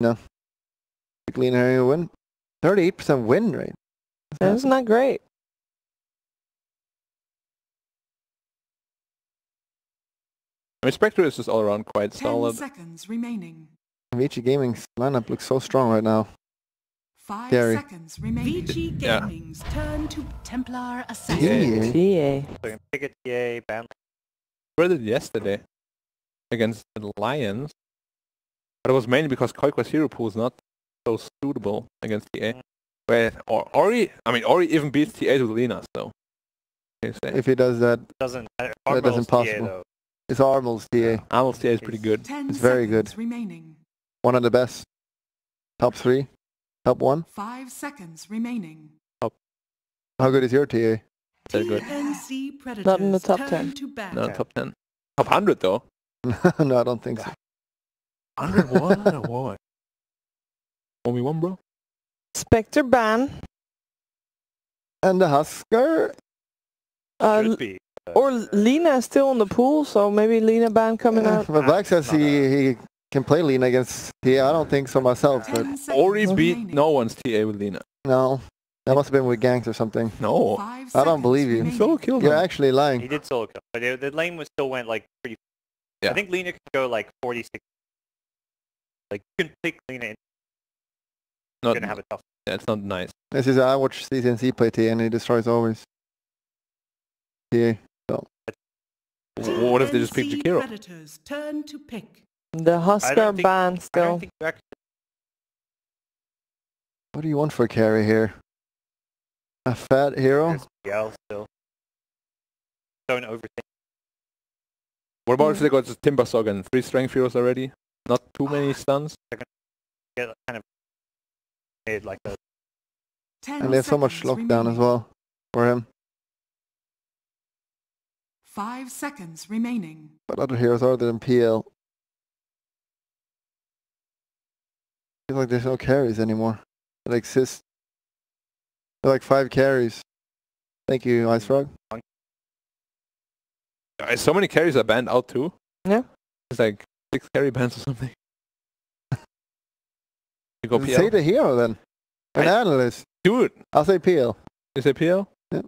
No. Lina Harry win. 38% win rate. That's not great. I mean, Spectre is just all around quite Ten solid. seconds remaining. Vici Gaming's lineup looks so strong right now. Five Scary. seconds remaining. Vici Yeah. Gaming's turn to Templar Assassin. Yeah. TA. So pick a TA, ban We did yesterday against the Lions. But it was mainly because Koiko's hero pool is not so suitable against TA. Where or Ori, I mean Ori even beats TA with Lina, so. If he does that, doesn't. Uh, That Armel's isn't possible. though. it's Armel's TA. Armel's TA is pretty good. Ten It's very good. seconds remaining. One of the best. Top three. Top one. Five seconds remaining. How good is your TA? Very good. Not in the top 10. to bat. No, top 10. Top 100 though. no, I don't think so. 101? oh, boy. Only one, bro? Spectre ban. And the Huskar? Uh, Should be. uh, or Lina is still in the pool, so maybe Lina ban coming Uh, out. but Black says he, he can play Lina against TA. I don't think so myself, but Ten seconds Ori beat no one's TA with Lina. no. That must have been with ganks or something. No. Five I don't believe you. He remaining. solo killed You're him. actually lying. He did solo kill, but the, the lane was still went like pretty. Yeah. I think Lina could go like 46. Like you can pick Lina, and you're Not, gonna have a tough. that's not nice. This is I watch CCNC play TA and he destroys always. TA. W- What if they just pick TNC Jakiro? Predators turn to pick. The Huskar don't think- ban I still. actually. What do you want for a carry here? A fat hero? There's PL still. Don't overthink. What about if they got Timber Timbersaw and three strength heroes already? Not too many oh, stuns? Get kind of made like a. Ten And they have so much seconds lockdown as well for him. Five seconds remaining. What other heroes are there than PL? Feels like there's no carries anymore that exist. There are like five carries. Thank you, IceFrog. So many carries are banned out too. Yeah. It's like six carry bans or something. you go PL. Say the hero then. An I- analyst. Dude, I'll say PL. You say PL? Yeah.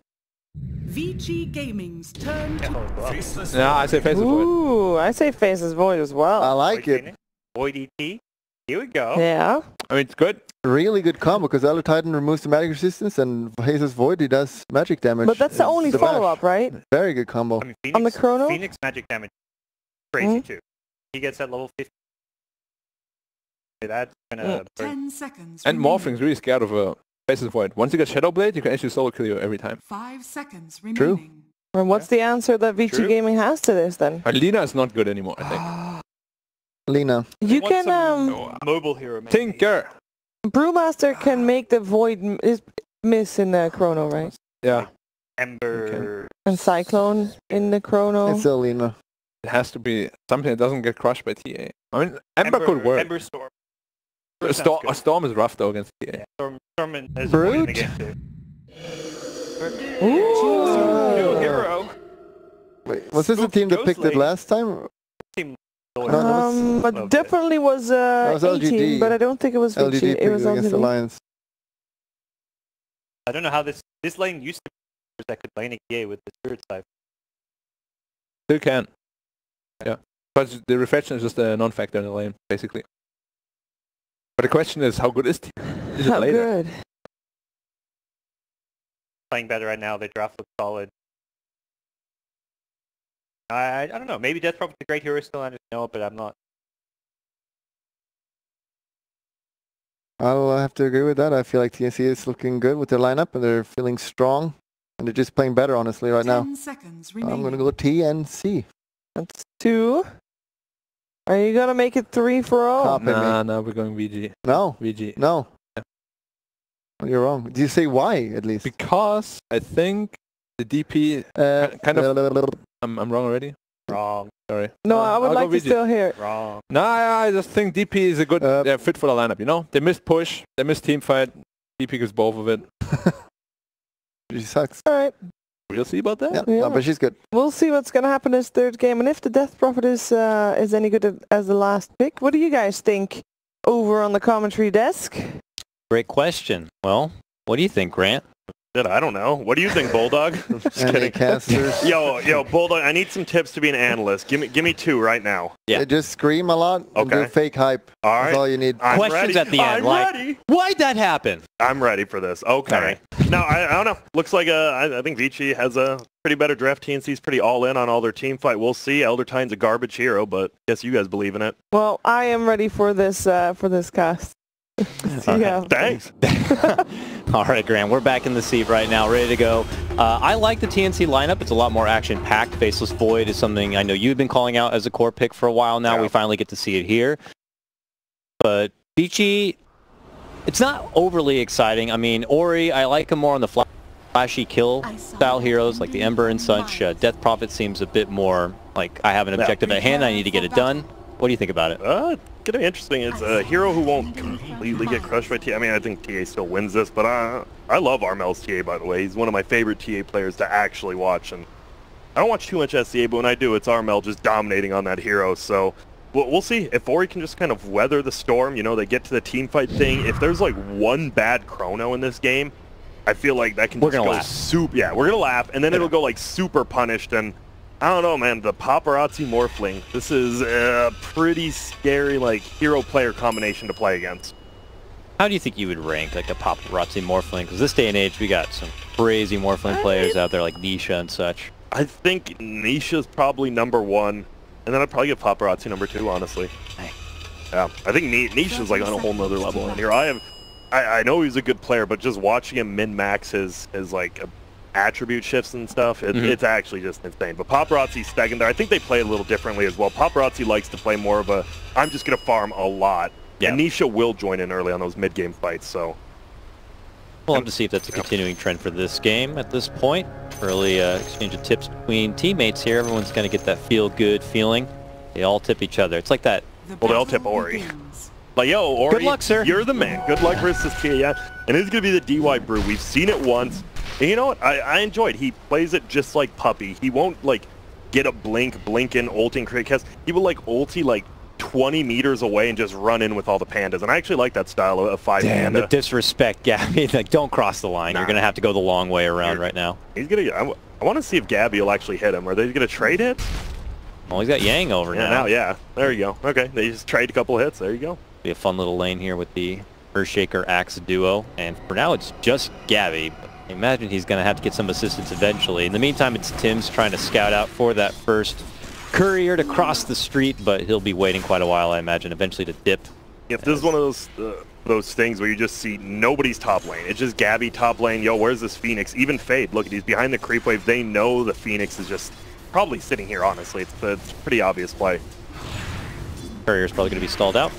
VG Gaming's turn to Oh, Yeah, I say Faceless Void. Ooh, I say Faceless Void as well. I like Void it. Phoenix, Void ET. Here we go. Yeah. I mean, it's good. Really good combo because Elder Titan removes the magic resistance and Jesus Void he does magic damage. But that's the only follow-up, right? Very good combo. I mean, On the chrono? Phoenix magic damage, crazy Mhm. too. He gets at level 50. That's gonna burn. ten seconds. And remaining. Morphling's really scared of a Faceless Void. Once you get Shadow Blade, you can actually solo kill you every time. Five seconds True. remaining. And what's the answer that VG True. Gaming has to this then? And Lina is not good anymore, I think. Lina. You can some um mobile hero. maybe. Tinker! Brewmaster can make the void m- is miss in the chrono, right? Yeah, Ember. And Cyclone in the chrono. It's still Lina. It has to be something that doesn't get crushed by TA. I mean, Ember, could work. Ember Storm. a, Sounds storm, a Storm is rough though against TA. Yeah, Storm, Storm is Brute? point against it. Ooh. New hero. Wait, was this the team that Ghost picked it last time? Team. No, was- Um, but Okay. definitely was uh was 18, LGD. but I don't think it was LGD It was it against the LGD. Lions. I don't know how this this lane used to be that could lane a GA with the spirit side. Still can. Yeah. But the reflection is just a non-factor in the lane, basically. But the question is, how good is TA? Is it How later? good. Playing better right now. The draft looks solid. I I don't know. Maybe Death Prophet's a great hero still. I just know it, but I'm not. I'll have to agree with that. I feel like TNC is looking good with their lineup and they're feeling strong. And they're just playing better, honestly, right now. Ten seconds remaining. I'm going to go TNC. That's two. Are you gonna make it three for all? Top. Copy me. Nah, nah, we're going VG. No, VG. no. You're wrong. Do you say why, at least? Because I think the DP, Uh, kind of- I'm, I'm wrong already. Wrong. Sorry. No, I would I'll like to VG. still hear. it. Wrong. Nah, I just think DP is a good Uh, fit for the lineup, you know? They missed push, they missed team fight, DP gets both of it. She sucks. All right, We'll see about that. Yeah, Yeah. No, but she's good. we'll see what's gonna happen in this third game, and if the Death Prophet is uh, is any good as the last pick. What do you guys think? over on the commentary desk. Great question. Well, what do you think, Grant? Shit, I don't know. What do you think, Bulldog? Just kidding. casters. Yo, yo, Bulldog, I need some tips to be an analyst. Give me, give me two right now. Yeah. They just scream a lot and do Okay. fake hype. All That's all you need. I'm Questions ready. at the end, I'm like- ready. Why'd that happen? I'm ready for this. Okay. All right. No, I, I don't know. Looks like uh, I, I think Vici has a pretty better draft. TNC's pretty all in on all their team fight. We'll see. Elder Tine's a garbage hero, but guess you guys believe in it. Well, I am ready for this uh, for this cast. yeah. Thanks. All right, Graham, we're back in the seat right now, ready to go. Uh, I like the TNC lineup. It's a lot more action-packed. Faceless Void is something I know you've been calling out as a core pick for a while now. Yeah. We finally get to see it here. But Beachy, it's not overly exciting. I mean, Ori, I like him more on the fla- flashy kill style heroes like the Ember and such. Uh, Death Prophet seems a bit more like I have an Yeah. objective at hand. I need to get it done. What do you think about it? Uh, it's gonna be interesting. It's a hero who won't completely get crushed by TA. I mean, I think TA still wins this, but I, I love Armel's TA, by the way. He's one of my favorite TA players to actually watch, and I don't watch too much SEA, but when I do, it's Armel just dominating on that hero, so we'll, we'll see if Ori can just kind of weather the storm. You know, they get to the team fight thing. If there's like one bad chrono in this game, I feel like that can We're just gonna go laugh. soup. Yeah, we're gonna laugh, and then it'll go like super punished, and I don't know, man. The paparazzi morphling. This is a pretty scary, like hero player combination to play against. How do you think you would rank like a paparazzi morphling? Because this day and age, we got some crazy morphling players out there like Nisha and such. I think Nisha's probably number one, and then I'd probably give paparazzi number two, honestly. Hey. Yeah, I think Ni- Nisha's like on a whole nother level in here. I have, I, I know he's a good player, but just watching him min max his his like attribute shifts and stuff, it, Mhm. it's actually just insane. But paparazzi's second there. I think they play a little differently as well. Paparazzi likes to play more of a I'm just gonna farm a lot. Yeah. And Nisha will join in early on those mid game fights. So We'll have to see if that's a continuing trend for this game at this point. Early uh, exchange of tips between teammates here. Everyone's going to get that feel-good feeling. They all tip each other. It's like that. The Well, they all tip Ori. begins. Like, yo, Ori, Good luck, sir. You're the man. Good luck versus Tia. And it's going to be the DY Brew. We've seen it once. And you know what? I, I enjoyed. He plays it just like Puppy. He won't, like, get a blink, blink in, ulting, create cast. He will, like, ulti, like, 20 meters away and just run in with all the pandas. And I actually like that style of, of five Damn, the panda. disrespect, Gabby. like, don't cross the line. You're going to have to go the long way around You're- right now. He's going to... I, I want to see if Gabby will actually hit him. Are they going to trade hits? Well, he's got Yang over Yeah, now. now, yeah. There you go. Okay, they just trade a couple hits. There you go. Be a fun little lane here with the Earthshaker Axe duo. And for now, it's just Gabby. I imagine he's going to have to get some assistance eventually. In the meantime, it's Tims trying to scout out for that first courier to cross the street, but he'll be waiting quite a while, I imagine, eventually to dip. If this is one of those uh, those things where you just see nobody's top lane, it's just Gabby top lane. Yo, where's this Phoenix? Even Fade, look, at he's behind the creep wave. They know the Phoenix is just probably sitting here. Honestly, it's, it's a pretty obvious play, Courier's probably going to be stalled out.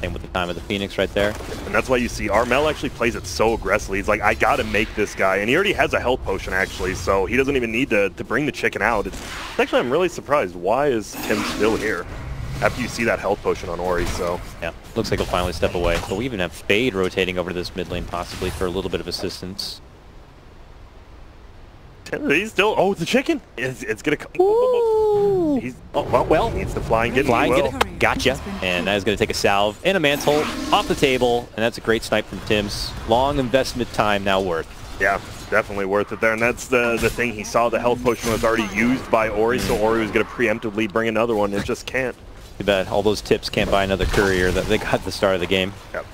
Same with the time of the Phoenix right there. and that's why you see Armel actually plays it so aggressively. He's like, I gotta make this guy, and he already has a health potion actually, so he doesn't even need to to bring the chicken out. It's actually I'm really surprised. Why is Tim still here? After you see that health potion on Ori, so Yeah, looks like he'll finally step away. But we even have Fade rotating over to this mid lane possibly for a little bit of assistance. he's still. Oh, it's the chicken! It's, it's gonna come. He's oh, well, well, needs to fly and get Fly, well. get it. Gotcha. And that is going to take a salve and a mantle off the table. And that's a great snipe from Tims. Long investment time now worth. Yeah, definitely worth it there. And that's the the thing. He saw the health potion was already used by Ori, so mm. Ori was going to preemptively bring another one. It just can't. Too bad all those tips can't buy another courier that they got at the start of the game. Yep.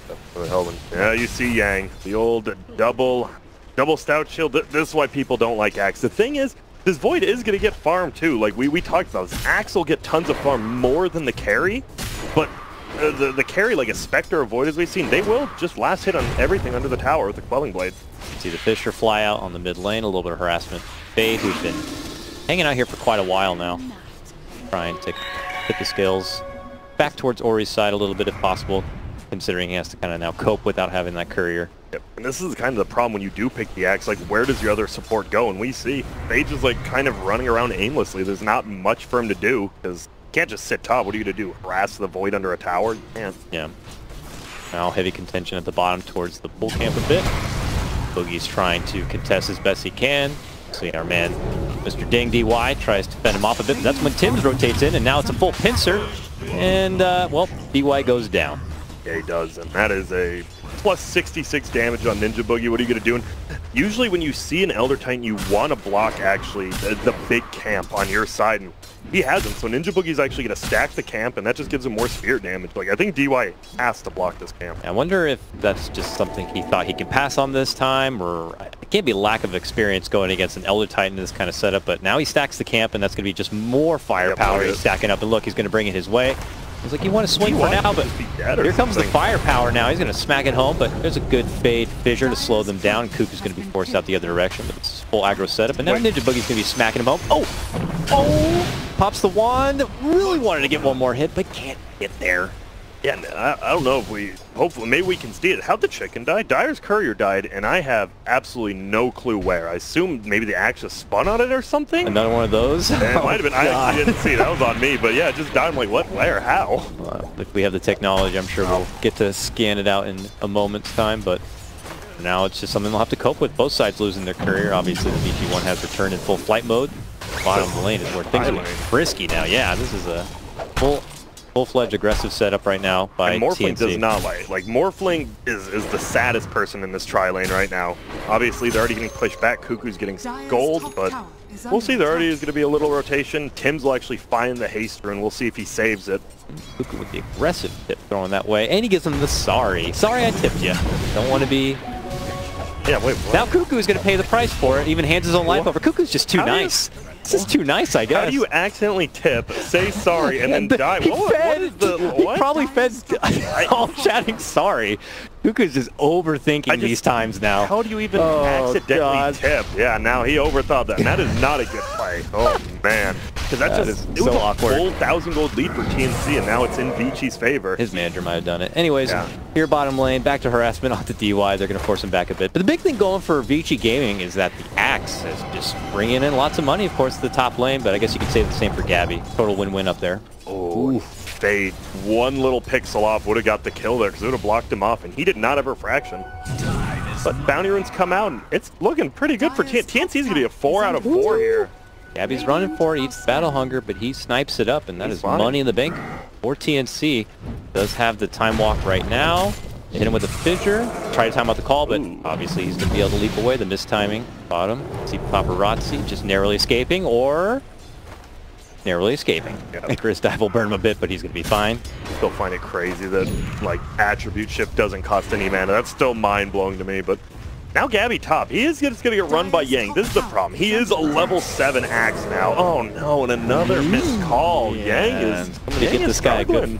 Yeah, you see Yang, the old double double stout shield. Th- This is why people don't like Axe. The thing is, this Void is going to get farm too. Like we, we talked about this. Axe will get tons of farm more than the carry, but uh, the, the carry, like a Spectre or Void as we've seen, they will just last hit on everything under the tower with the Quelling Blade. See the Fissure fly out on the mid lane, a little bit of harassment. Fade, who's been hanging out here for quite a while now, trying to hit the skills back towards Ori's side a little bit if possible, considering he has to kind of now cope without having that courier. Yep. And this is kind of the problem when you do pick the axe. Like, where does your other support go? And we see Fade is like kind of running around aimlessly. There's not much for him to do because you can't just sit top. What are you gonna do? Harass the void under a tower? You can't. Yeah. Now heavy contention at the bottom towards the bull camp a bit. Boogie's trying to contest as best he can. See our man, Mr. Ding DY, tries to fend him off a bit, but that's when Tims rotates in, and now it's a full pincer. And, uh, well, DY goes down. TA does, and that is a plus 66 damage on Ninja Boogie. What are you going to do? And usually when you see an Elder Titan, you want to block actually the, the big camp on your side, and he hasn't. So Ninja Boogie's actually going to stack the camp, and that just gives him more spirit damage. Like, I think DY has to block this camp. I wonder if that's just something he thought he could pass on this time, or it can't be lack of experience going against an Elder Titan in this kind of setup, but now he stacks the camp, and that's going to be just more firepower it he's stacking up, and look, he's going to bring it his way. He's like, you want to swing for now, but just be dead or here comes the firepower now. He's going to smack it home, but there's a good fade fissure to slow them down. Kook is going to be forced out the other direction, but it's full aggro setup, and now Wait. Ninja Boogie's going to be smacking him home. Oh! Oh! Pops the wand. Really wanted to get one more hit, but can't get there. Yeah, I, I don't know if we. Hopefully, maybe we can see it. How'd the chicken die? Dyer's courier died, and I have absolutely no clue where. I assume maybe the axe just spun on it or something. Another one of those. It might have been. I oh, God. actually didn't see. That was on me. But yeah, just died. I'm like, what? Where? How? Well, if we have the technology, I'm sure we'll get to scan it out in a moment's time, but now it's just something they'll have to cope with. Both sides losing their courier. Obviously, the VG1 has returned in full flight mode. Bottom of the lane is where things are frisky now. Yeah, this is a full, full-fledged aggressive setup right now by And Morphling TNC. does not like. Like Morphling is is the saddest person in this tri lane right now. Obviously, they're already getting pushed back. Kuku's getting gold, but we'll see. There already is going to be a little rotation. Tims will actually find the haste rune. We'll see if he saves it. Kuku with the aggressive tip throwing that way, and he gives him the sorry. Sorry I tipped you. Don't want to be... Yeah, wait. What? Now Kuku is going to pay the price for it, even hands his own life What? over. Kuku's just too How do you- nice. This is too nice, I guess. How do you accidentally tip, say sorry, and then the- die? He What, what fed, is the he probably fed all chatting sorry. Kuku's just overthinking just- these times now. How do you even Oh, accidentally God. tip? Yeah, now he overthought that. And that is not a good play. Oh man, because that's That just is it was so a awkward. full thousand gold lead for TNC, and now it's in Vici's favor. His manager might have done it. Anyways, Yeah. here bottom lane, back to harassment off the DY. They're going to force him back a bit. But the big thing going for Vici Gaming is that the Axe is just bringing in lots of money, of course, to the top lane. But I guess you could say the same for Gabby. Total win-win up there. Oh, fade. One little pixel off would have got the kill there because it would have blocked him off, and he did not have a fraction. But bounty runes come out, and it's looking pretty good for TNC. TNC's going to be a four out of four here. Gabby's running for it, eats battle hunger, but he snipes it up, and that He's is fine. money in the bank for TNC. Does have the time walk right now. Hit him with a fissure. Try to time out the call, but Ooh. obviously he's going to be able to leap away. The mistiming. Bottom. See Paparazzi just narrowly escaping, or narrowly escaping. Yeah. Chris Dive will burn him a bit, but he's going to be fine. Still find it crazy that like attribute shift doesn't cost any mana. That's still mind blowing to me. But now Gabby top. He is just gonna get run by Yang. This is the problem. He is a level seven axe now. Oh no, and another missed call. Yang is. Somebody Yang get is this guy a good,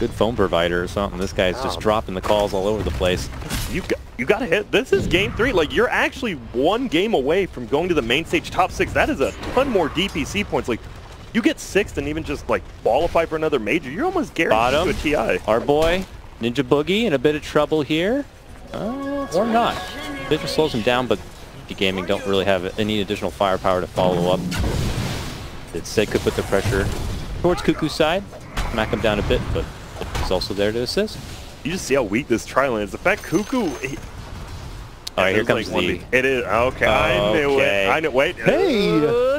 good phone provider or something. This guy's just Wow. dropping the calls all over the place. You got, you got to hit. This is game three. Like you're actually one game away from going to the main stage top six. That is a ton more DPC points. Like you get sixth and even just like qualify for another major. You're almost guaranteed to a TI. Our boy, Ninja Boogie, in a bit of trouble here. Uh, or not. Vigil slows him down, but the Gaming don't really have any additional firepower to follow up. Instead could put the pressure towards Kuku's side, smack him down a bit, but he's also there to assist. You just see how weak this tri lane is. The fact Kuku. He, All right, here comes like the... 1v. It is okay. I knew Okay. it. I knew. Wait. Hey!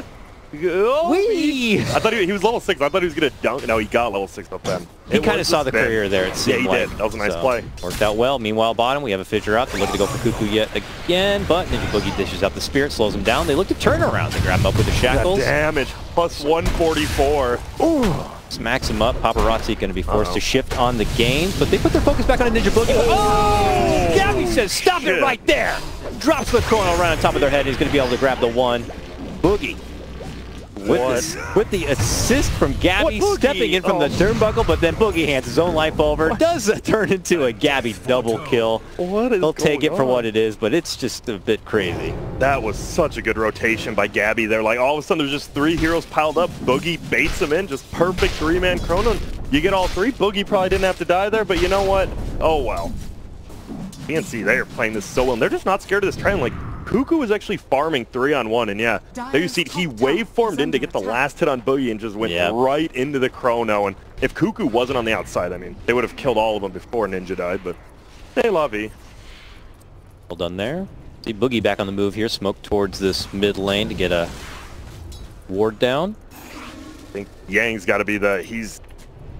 Uh, oh, Whee! I thought he, he was level six. I thought he was gonna dunk. No, he got level six up then. He kind of saw the spin. career there, it Yeah, he like. did. That was a nice So, play. Worked out well. Meanwhile, bottom, we have a fissure out. They look to go for Kuku yet again, but Ninja Boogie dishes out the spirit, slows him down. They look to turn around. They grab him up with the That shackles. damage plus 144. Ooh. Smacks him up. Paparazzi going to be forced Uh-oh. to shift on the game, but they put their focus back on a Ninja Boogie. Oh! Gabby says, stop it right there! Drops the chrono right on top of their head. He's going to be able to grab the one. Boogie. With, the, with the assist from Gabby, What stepping in from the Oh. turnbuckle, but then Boogie hands his own life over. Does uh, turn into a Gabby double kill. What is He'll take it going for what it is, but it's just a bit crazy. That was such a good rotation by Gabby there. Like all of a sudden there's just three heroes piled up. Boogie baits him in, just perfect three-man chrono. You get all three. Boogie probably didn't have to die there, but you know what? Oh well. TNC, they are playing this so well. And they're just not scared of this trend. Like Kuku was actually farming three on one, and yeah, there you see it. He waveformed in to get the last hit on Boogie and just went Yep. right into the chrono. And if Kuku wasn't on the outside, I mean, they would have killed all of them before Ninja died. But hey, Lovey. Well done there. See Boogie back on the move here. Smoke towards this mid lane to get a ward down. I think Yang's got to be the he's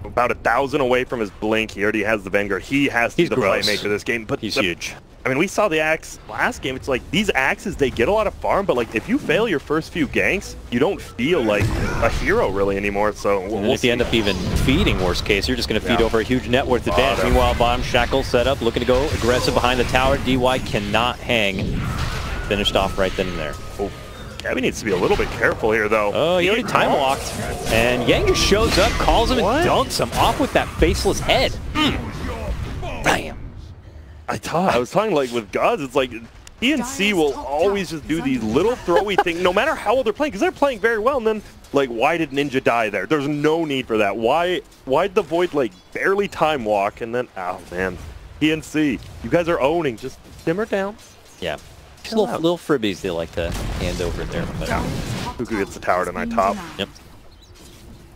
about a thousand away from his blink. He already has the Vanguard. He has to He's be the gross. playmaker this game. But He's the- huge. I mean, we saw the axe last game. It's like these axes, they get a lot of farm, but like if you fail your first few ganks, you don't feel like a hero really anymore. So we'll, we'll if see. you end up even feeding, worst case, you're just going to feed Yeah. over a huge net worth advantage. Bottom. Meanwhile, bottom shackle set up, looking to go aggressive behind the tower. DY cannot hang. Finished off right then and there. Oh, Gabby needs to be a little bit careful here, though. Oh, he already time walked. And Yang just shows up, calls him, What? and dunks him off with that faceless head. Mm. Bam. I thought I was talking like with gods. It's like E and C will always just do these little throwy things, no matter how well they're playing, because they're playing very well. And then, like, why did Ninja die there? There's no need for that. Why? Why'd the Void like barely time walk and then? oh man, E and C, you guys are owning. Just simmer down. Yeah. Just little, little fribbies they like to hand over there. But Kuku gets the tower tonight top. Yep.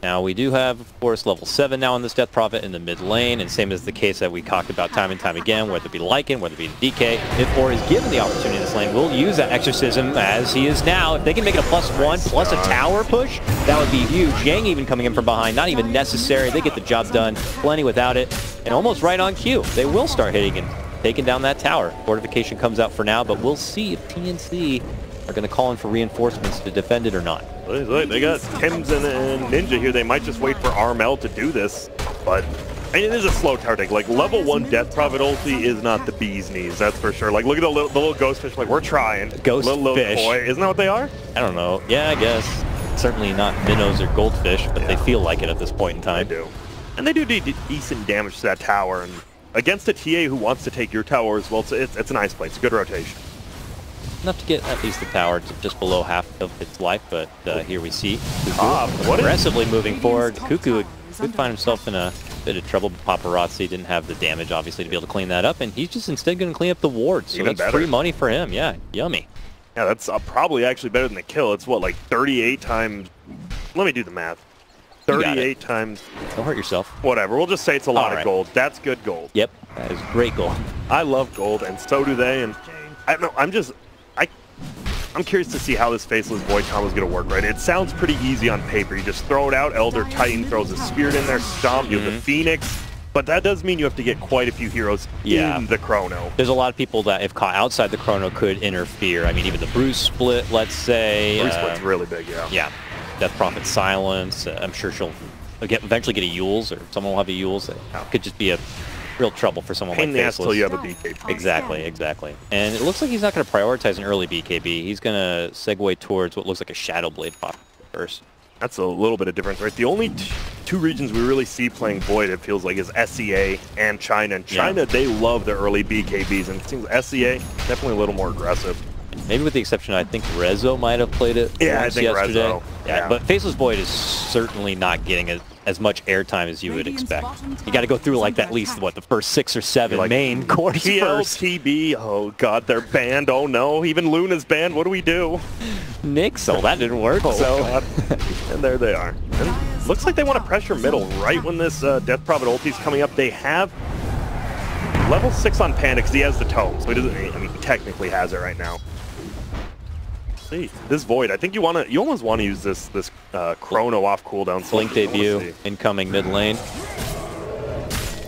Now we do have, of course, level 7 now in this Death Prophet in the mid lane, and same as the case that we talked about time and time again, whether it be Lycan, whether it be DK, if Or is given the opportunity in this lane, we'll use that Exorcism as he is now. If they can make it a plus one, plus a tower push, that would be huge. Yang even coming in from behind, not even necessary. They get the job done, plenty without it, and almost right on cue. They will start hitting and taking down that tower. Fortification comes out for now, but we'll see if TNC are going to call in for reinforcements to defend it or not. Look, They got Tims and, Ninja here. They might just wait for Armel to do this, but I mean, it is a slow tower take. Like level one Death Prophet ulti is not the bee's knees, that's for sure. Like look at the little, the little ghost fish. Like we're trying. Ghost little, little fish. Toy. Isn't that what they are? I don't know. Yeah, I guess. Certainly not minnows or goldfish, but they feel like it at this point in time. do, and they do de- de- decent damage to that tower. And against a TA who wants to take your tower as well, it's, it's, it's a nice play. It's a good rotation. Enough to get at least the tower to just below half of its life, but uh, here we see Kuku Top, what is- aggressively moving forward. Kuku could find himself in a bit of trouble. but Paparazzi didn't have the damage, obviously, to be able to clean that up, and he's just instead going to clean up the wards. So Even that's better. free money for him. Yeah, yummy. Yeah, that's uh, probably actually better than the kill. It's what like 38 times. Let me do the math. You got it. 38 times Don't hurt yourself. whatever. We'll just say it's a lot All of gold. That's good gold. Yep, that is great gold. I love gold, and so do they. And I don't know. I'm just I. I'm curious to see how this faceless void combo is going to work. Right? It sounds pretty easy on paper. You just throw it out. Elder Titan throws a spirit in there. Stomp. You have the Phoenix. But that does mean you have to get quite a few heroes Yeah. in the Chrono. There's a lot of people that, if caught outside the chrono, could interfere. I mean, even the Bruce split, let's say. Bruce uh, Split's really big, yeah. Yeah, Death Prophet Silence. Uh, I'm sure she'll get, eventually get a Euls, or someone will have a Euls. It could just be a real trouble for someone Pain like the ass till Faceless. you have a BK. Oh, exactly, exactly. And it looks like he's not going to prioritize an early BKB. He's going to segue towards what looks like a Shadow Blade pop first. That's a little bit of difference, right? The only t- two regions we really see playing Void, it feels like, is SEA and China. And Yeah. China, they love their early BKBs, and it seems SEA definitely a little more aggressive. Maybe with the exception, I think Rezo might have played it Yeah, I think yesterday. Rezo, yeah. but Faceless Void is certainly not getting as, as much airtime as you would expect. You got to go through like at least what the first six or seven Like, main course first. PLTB, oh god, they're banned. Oh no, even Luna's banned. What do we do? Nick, so that didn't work. Oh so god. and there they are. And looks like they want to pressure middle right when this uh, Death Prophet ulti's coming up. They have level 6 on Panda because he has the tome, so he doesn't, I mean, he technically has it right now. See, this Void, I think you want to, you almost want to use this this uh, Chrono off cooldown. Blink. Debut, incoming mid lane.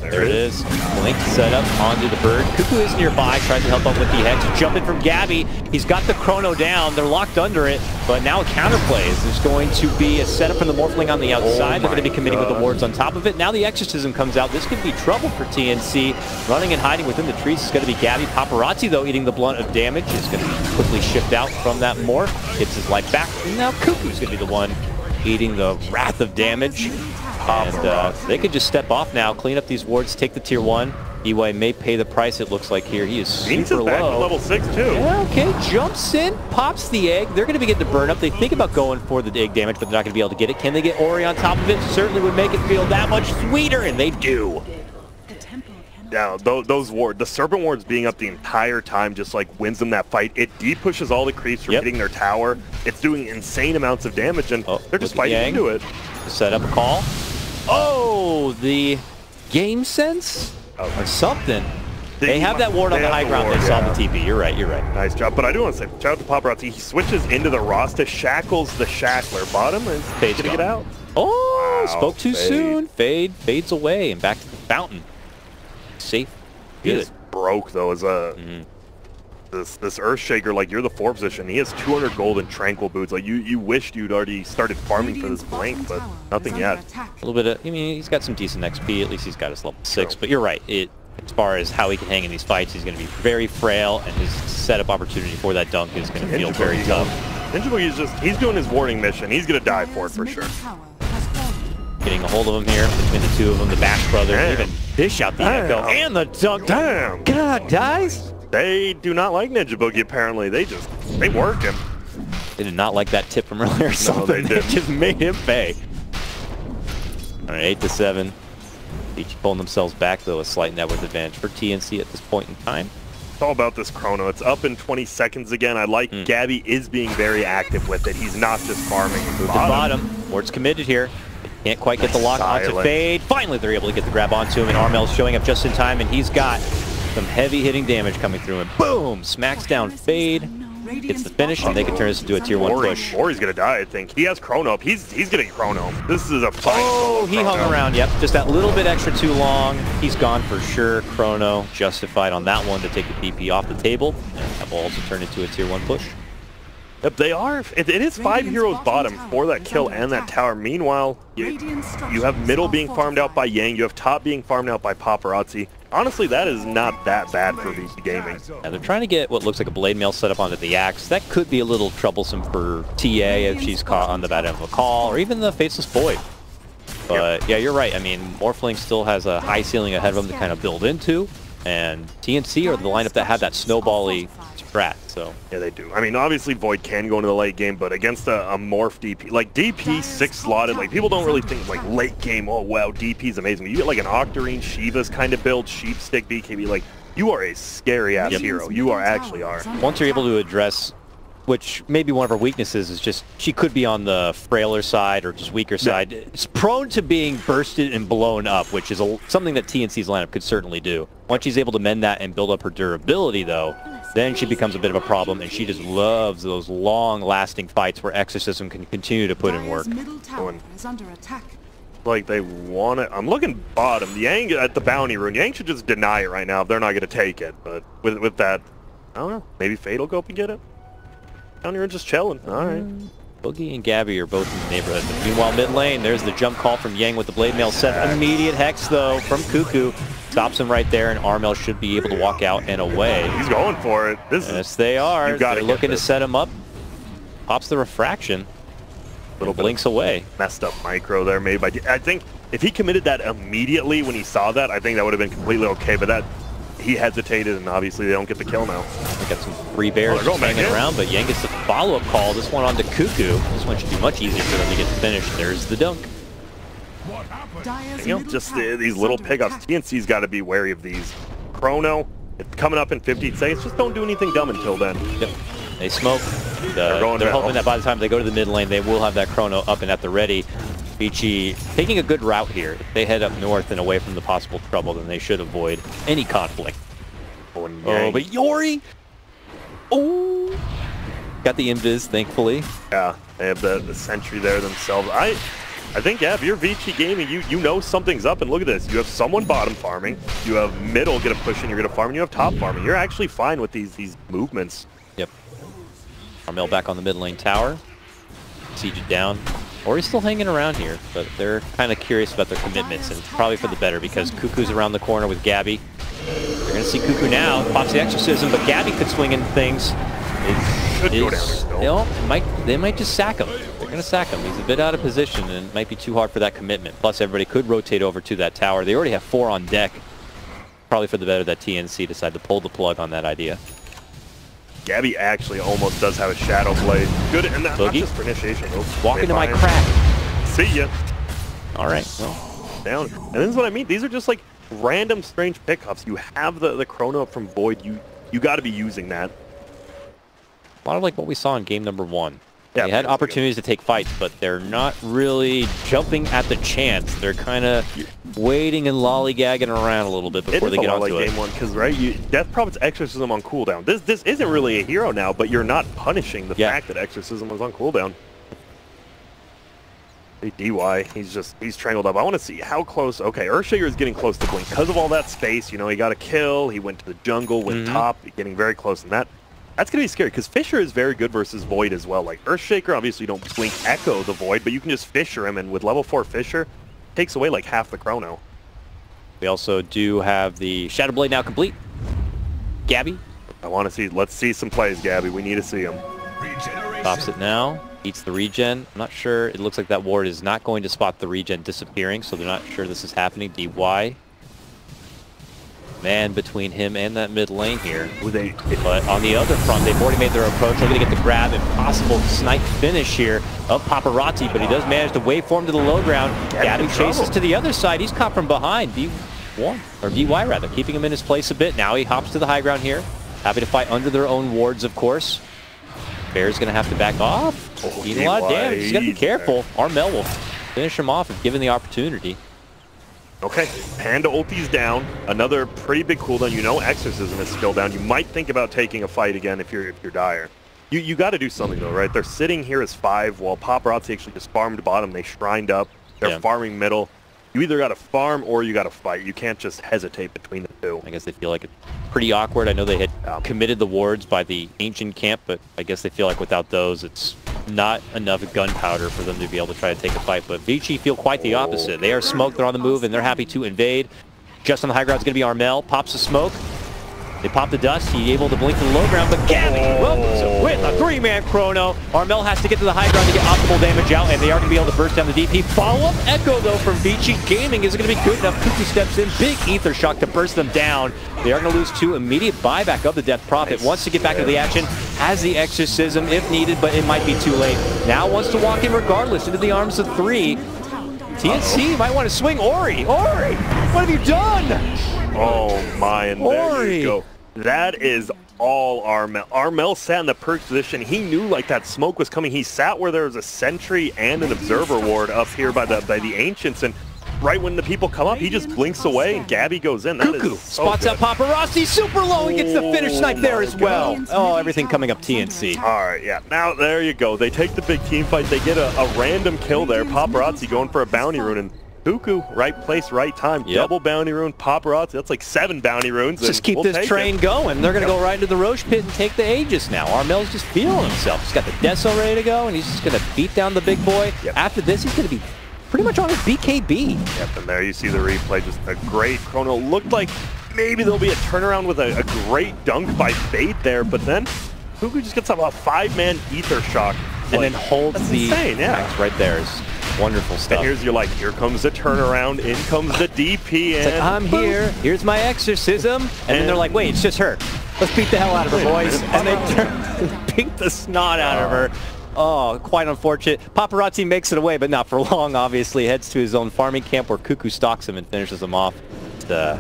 There, it is. Blink set up onto the bird. Kuku is nearby, tries to help out with the Hex. Jumping from Gabby. He's got the chrono down. They're locked under it, but now a counterplay is There's going to be a setup from the Morphling on the oh outside. They're going to be committing with the wards on top of it. Now the Exorcism comes out. This could be trouble for TNC. Running and hiding within the trees is going to be Gabby. Paparazzi, though, eating the blunt of damage, is going to quickly shift out from that morph. Gets his life back. And now Kuku's going to be the one eating the wrath of damage. And uh, they could just step off now, clean up these wards, take the tier one. DY may pay the price, it looks like here. He is super is back to level 6 too. Yeah, okay, jumps in, pops the egg. They're going to be getting the burn up. They think about going for the egg damage, but they're not going to be able to get it. Can they get Ori on top of it? Certainly would make it feel that much sweeter, and they do. Yeah, those, those ward, the Serpent wards being up the entire time just like wins them that fight. It deep pushes all the creeps from Yep. hitting their tower. It's doing insane amounts of damage, and Oh, they're just fighting Yang. into it. Set up a call. Oh, the game sense Oh, or something. They- They have that ward on the high the ground. ward, They saw yeah. the TP. You're right. You're right. Nice job. But I do want to say, shout out to Paparazzi. He switches into the Rhasta, shackles the Shackler. Bottom is Phase gonna gone. get out. Oh, Wow, spoke too fade. soon. Fade fades away and back to the fountain. Safe. He Good. is broke though as a Mhm. This this Earthshaker. Like you're the four position. He has 200 gold and tranquil boots. Like you you wished you'd already started farming for this blink, but nothing yet. A little bit of, I mean, he's got some decent XP. At least he's got his level six. True. But you're right. It, as far as how he can hang in these fights, he's going to be very frail, and his setup opportunity for that dunk is going to feel very tough. Ninja is just he's doing his warning mission. He's gonna die for it for sure. middle tower has fallen. Getting a hold of him here between the two of them, the Bash brothers, Damn. even dish out the Damn. echo and the dunk. Damn. God, guys. They do not like Ninja Boogie apparently. They just they work him. They did not like that tip from earlier. or something. they didn't. just made him pay. All right, eight to seven. Each pulling themselves back though, a slight net worth advantage for TNC at this point in time. It's all about this chrono. It's up in 20 seconds again. I like Hmm. Gabby is being very active with it. He's not just farming. Move to bottom. Ward's committed here. Can't quite get the lock onto Silent. Fade. Finally, they're able to get the grab onto him, and Armel's showing up just in time, and he's got some heavy hitting damage coming through and Boom! Smacks down Fade. Gets the finish, and they can turn this into a tier one push. Or he's gonna die, I think. He has chrono up. He's he's getting chrono. This is a fight. Oh, he hung around. Yep, just that little bit extra too long. He's gone for sure. Chrono justified on that one to take the PP off the table, and that will also turn into a tier one push. Yep, They are. It, it is five Radiant's heroes bottom bottom for that kill and that tower. Meanwhile, you, you have middle being farmed out by. Yang. You have top being farmed out by Paparazzi. Honestly, that is not that bad for Vici Gaming. Now they're trying to get what looks like a blade mail set up onto the axe. That could be a little troublesome for TA if she's caught on the bad end of a call, or even the Faceless Void. But yeah, you're right. I mean, Morphling still has a high ceiling ahead of them to kind of build into, and TNC are the lineup that had that snowbally strat. So Yeah, they do. I mean, obviously Void can go into the late game, but against a, a morph DP, like DP six slotted, like people don't really think like late game. Oh wow, DP is amazing. You get like an Octarine Shiva's kind of build, Sheepstick BKB, like you are a scary ass Yep. hero. You are actually are. once you're able to address, which maybe one of her weaknesses is just she could be on the frailer side or just weaker side. It's prone to being bursted and blown up, which is a, something that TNC's lineup could certainly do. Once she's able to mend that and build up her durability, though, then she becomes a bit of a problem, and she just loves those long-lasting fights where Exorcism can continue to put in work. Middle tower is under attack. Like they want it. I'm looking bottom. Yang at the bounty rune. Yang should just deny it right now if they're not gonna take it. But with with that, I don't know. Maybe Fade will go up and get it. Down here and just chilling. All right. Mm. Boogie and Gabby are both in the neighborhood. But meanwhile, mid lane, there's the jump call from Yang with the blade mail set. Immediate hex, though, from Kuku. Stops him right there, and Armel should be able to walk out and away. He's going for it. This is Yes, they are. They're looking to set him up. Pops the refraction. little Little blinks away. messed up micro there made by. I think if he committed that immediately when he saw that, I think that would have been completely okay. But that he hesitated, and obviously they don't get the kill now. We got some free bears Oh, they're going back hanging around, but Yang gets the follow-up call. This one on to Kuku. This one should be much easier for them to get to finish. There's the dunk. Dire's You know, just the, these little under pickups. attack. TNC's got to be wary of these. Chrono, it's coming up in 50 seconds. Just don't do anything dumb until then. Yep. They smoke. They're They're, going they're hoping that by the time they go to the mid lane, they will have that chrono up and at the ready. Taking a good route here. If they head up north and away from the possible trouble, then they should avoid any conflict. Oh, Oh, but Ori! Oh! Got the invis, thankfully. Yeah, they have the, the sentry there themselves. I I think, yeah, if you're Vici Gaming, you, you know something's up. And look at this. You have someone bottom farming. You have middle get a push and you're going to farm. And you have top farming. You're actually fine with these these movements. Yep. Armel back on the mid lane tower. Siege it down. Or he's still hanging around here, but they're kind of curious about their commitments, and it's probably for the better because Kuku's around the corner with Gabby. They're going to see Kuku now. Pops the exorcism, but Gabby could swing in things. It Could go down is- it might, they might just sack him. They're going to sack him. He's a bit out of position, and it might be too hard for that commitment. Plus, everybody could rotate over to that tower. They already have four on deck. Probably for the better that TNC decide to pull the plug on that idea. Gabby actually almost does have a Shadow Blade. Good, and that, not just for initiation. Walk into my crack. See ya. All right. Well, Down. And this is what I mean. These are just like random strange pickups. You have the, the chrono up from Void. You you got to be using that. a lot of like what we saw in game number one. Yeah, they had opportunities to take fights, but they're not really jumping at the chance. They're kind of waiting and lollygagging around a little bit before they get onto like it. game one because right, you, Death Prophet's Exorcism on cooldown. This this isn't really a hero now, but you're not punishing the Yeah. fact that Exorcism was on cooldown. Hey, DY, he's just, he's strangled up. I want to see how close, okay, Earthshaker is getting close to Blink. Because of all that space, you know, he got a kill, he went to the jungle, went Mhm. top, getting very close. And that, that's going to be scary, because Fissure is very good versus Void as well. Like, Earthshaker, obviously you don't Blink Echo the Void, but you can just Fissure him, and with level 4 Fissure, takes away like half the chrono. We also do have the Shadow Blade now complete. Gabby I want to see, let's see some plays, Gabby. We need to see him. Pops it now. Eats the regen. I'm not sure. It looks like that ward is not going to spot the regen disappearing, so they're not sure this is happening. DY. Man between him and that mid lane here. But on the other front, they've already made their approach. Looking to get the grab and possible snipe finish here of Paparazzi, but he does manage to waveform to the low ground. Gabby chases to the other side. He's caught from behind. V1, or DY rather, keeping him in his place a bit. Now he hops to the high ground here. Happy to fight under their own wards, of course. Bear's going to have to back off. Oh, Eating a lot of damage. He's got to be careful. Armel will finish him off if given the opportunity. Okay, Panda ulti's down. Another pretty big cooldown. You know Exorcism is still down. You might think about taking a fight again if you're if you're dire. You you got to do something though, right? They're sitting here as five while Paparazzi actually just farmed bottom. They shrined up. They're Yeah. farming middle. You either got to farm or you got to fight. You can't just hesitate between the two. I guess they feel like it's pretty awkward. I know they had committed the wards by the ancient camp, but I guess they feel like without those, it's not enough gunpowder for them to be able to try to take a fight. But Vici feel quite the opposite. They are smoked, they're on the move, and they're happy to invade. Just on the high ground is going to be Armel. Pops the smoke. They pop the dust. He able to blink to the low ground, but Gabby him oh. with a three-man chrono. Armel has to get to the high ground to get optimal damage out, and they are going to be able to burst down the DP. Follow-up Echo, though, from Vici Gaming is going to be good enough. Kuku steps in. Big Ether Shock to burst them down. They are going to lose two. Immediate buyback of the Death Prophet. Wants to get back into the action. Has the Exorcism if needed, but it might be too late. Now wants to walk in regardless into the arms of three. TNC might want to swing Ori. Ori, what have you done? Oh my, and there you go. That is all Armel. Armel sat in the perk position. He knew like that smoke was coming. He sat where there was a sentry and an observer ward up here by the by the ancients, and right when the people come up, he just blinks away and Gabby goes in. That is Kuku so spots good. out Paparazzi super low and gets the oh finish Oh snipe there as well. Oh, everything coming up TNC. All right, yeah. Now there you go. They take the big team fight. They get a, a random kill there. Paparazzi going for a bounty rune and. Kuku, right place, right time. Yep. Double bounty rune, paparazzi. That's like seven bounty runes. Just keep we'll this train it. going. They're going to go right into the Rosh pit and take the Aegis now. Armel's just feeling himself. He's got the Deso ready to go, and he's just going to beat down the big boy. Yep. After this, he's going to be pretty much on his BKB. Yep, and there you see the replay. Just a great chrono. Looked like maybe there'll be a turnaround with a, a great dunk by Fade there, but then Kuku just gets a five-man ether shock. And Like, then holds the insane, yeah. right there. Is wonderful And stuff. here's your like, here comes the turnaround, in comes the DP, and It's like, I'm boom. here. Here's my exorcism. And, then they're like, wait, it's just her. Let's beat the hell out of her, boys. And they turn, beat the snot out of her. Oh, quite unfortunate. Paparazzi makes it away, but not for long, obviously. Heads to his own farming camp where Kuku stalks him and finishes him off. The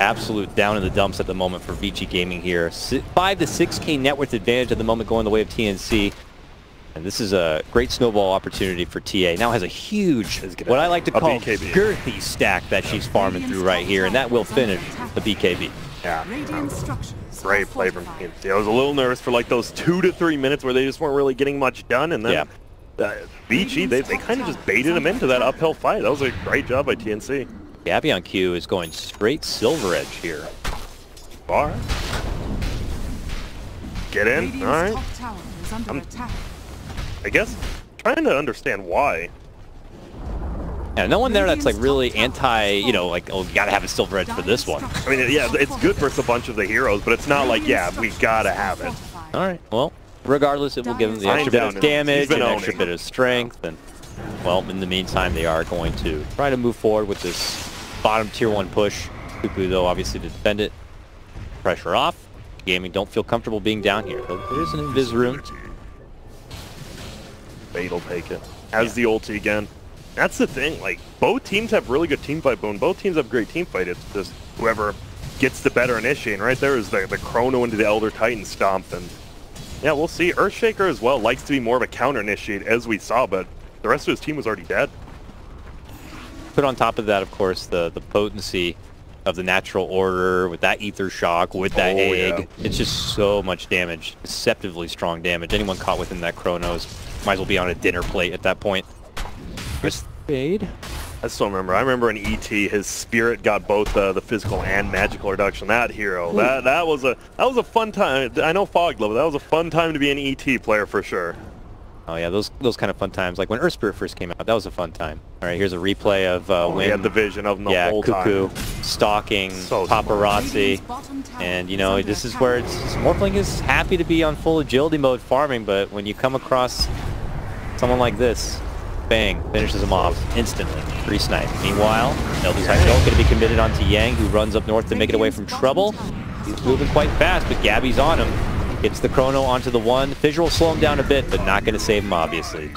absolute down in the dumps at the moment for Vici Gaming here. 5 to 6k net worth advantage at the moment going the way of TNC. And this is a great snowball opportunity for TA. Now has a huge, what I like to a call BKB. girthy stack that she's farming through right here, and that will finish the BKB. Yeah. Radiant structures. Great play from TNC. I was a little nervous for like those two to three minutes where they just weren't really getting much done, and then Yeah. uh, VG, they, they kind of just baited him into that uphill fight. That was a great job by TNC. Gabby on Q is going straight silver edge here. Bar. Get in. All right. top tower is under I'm- attack. I guess trying to understand why. Yeah, no one there that's like really anti, you know, like, oh, you gotta have a silver edge for this one. I mean, yeah, it's good for a bunch of the heroes, but it's not like, yeah, we gotta have it. All right, well, regardless, it will give them the extra bit of damage, an extra bit of strength, and, well, in the meantime, they are going to try to move forward with this bottom tier one push. Kuku, though, obviously to defend it. Pressure off. Gaming don't feel comfortable being down here. There is an invis room. Fade'll take it. Has the ulti again. That's the thing. Like both teams have really good team fight, boom. Both teams have great team fight. It's just whoever gets the better initiate. Right there is the the Chrono into the Elder Titan stomp, and yeah, we'll see. Earthshaker as well likes to be more of a counter initiate, as we saw, but the rest of his team was already dead. Put on top of that, of course, the, the potency of the natural order with that ether shock, with that Oh, egg. yeah. It's just so much damage. Deceptively strong damage. Anyone caught within that Chronos might as well be on a dinner plate at that point. First fade. I still remember. I remember in ET, his spirit got both uh, the physical and magical reduction. That hero, that that was a that was a fun time. I know Fog Glove, but that was a fun time to be an ET player for sure. Oh yeah, those those kind of fun times. Like when Earth Spirit first came out, that was a fun time. All right, here's a replay of uh, We when had the vision of him the yeah, whole Kuku time. stalking So smart. paparazzi. Radiant's bottom tower And you know, this is where attack. it's Morphling is happy to be on full agility mode farming, but when you come across someone like this, bang, finishes him off instantly. Free snipe. Meanwhile, Elder's High going to be committed onto Yang, who runs up north to make it away from trouble. He's moving quite fast, but Gabby's on him. Gets the chrono onto the one. Fissure will slow him down a bit, but not going to save him, obviously.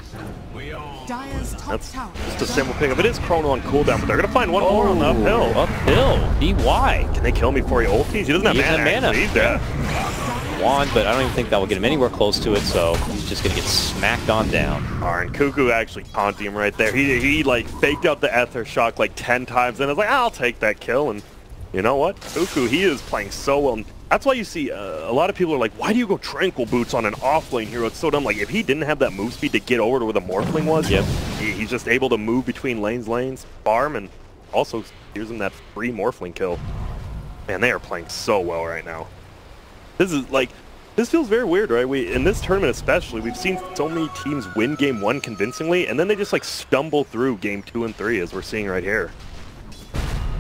That's just a simple pickup. It is Chrono on cooldown, but they're gonna find one more on the uphill. Oh, Uphill. DY. Can they kill him before he ulties? He doesn't have He doesn't mana. have mana. actually. He's dead. Wand, but I don't even think that will get him anywhere close to it, so he's just going to get smacked on down. Arn Kuku actually taunting him right there. He he like faked out the ether shock like ten times, and I was like, I'll take that kill. And you know what, Kuku, he is playing so well. That's why you see uh, a lot of people are like, why do you go tranquil boots on an off lane hero? It's so dumb. Like if he didn't have that move speed to get over to where the Morphling was, Yep. he, he's just able to move between lanes, lanes, farm, and also gives him that free Morphling kill. Man, they are playing so well right now. This is like, this feels very weird, right? We in this tournament especially, we've seen so many teams win game one convincingly, and then they just like stumble through game two and three, as we're seeing right here.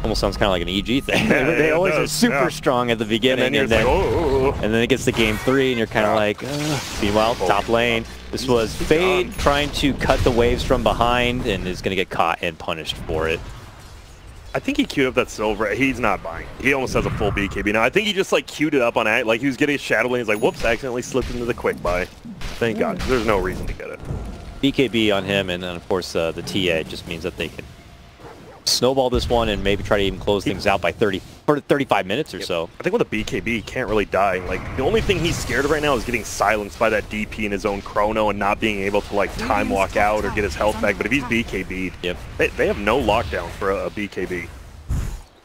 Almost sounds kind of like an EG thing. Yeah, they it always are super yeah. strong at the And beginning, then and then, like, oh, oh, oh. and then it gets to game three, and you're kind of Yeah. like, Ugh. meanwhile, Oh. top lane. This was Fade trying to cut the waves from behind, and is going to get caught and punished for it. I think he queued up that silver. He's not buying. He almost has a full BKB now. I think he just like queued it up on act, like he was getting a shadow lane. He's like, whoops, accidentally slipped into the quick buy. Thank God. There's no reason to get it. BKB on him, and then of course uh, the TA just means that they can snowball this one and maybe try to even close things out by 30, for 35 minutes or so. I think with a BKB, he can't really die. Like the only thing he's scared of right now is getting silenced by that DP in his own chrono and not being able to like time walk out or get his health back. But if he's BKB'd, Yep. they, they have no lockdown for a, a BKB.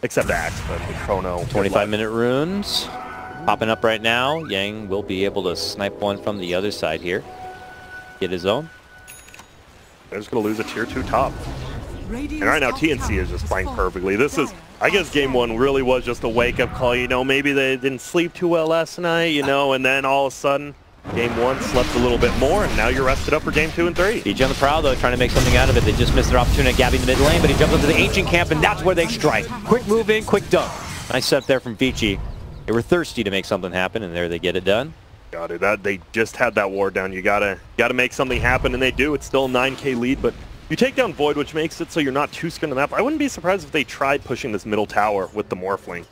Except Axe, but the chrono. 25 minute runes popping up right now. Yang will be able to snipe one from the other side here. Get his own. They're just going to lose a tier 2 top. And right now, TNC is just playing perfectly. This is, I guess, game one really was just a wake-up call. You know, maybe they didn't sleep too well last night, you know, and then all of a sudden, game one slept a little bit more, and now you're rested up for game two and three. VG on the prowl though, trying to make something out of it. They just missed their opportunity at Gabby in the mid lane, but he jumps into the ancient camp, and that's where they strike. Quick move in, quick dunk. Nice setup there from Vici. They were thirsty to make something happen, and there they get it done. Got it. That they just had that ward down. You gotta gotta make something happen, and they do. It's still a 9k lead, but you take down Void, which makes it so you're not too scared of the map. I wouldn't be surprised if they tried pushing this middle tower with the Morphling.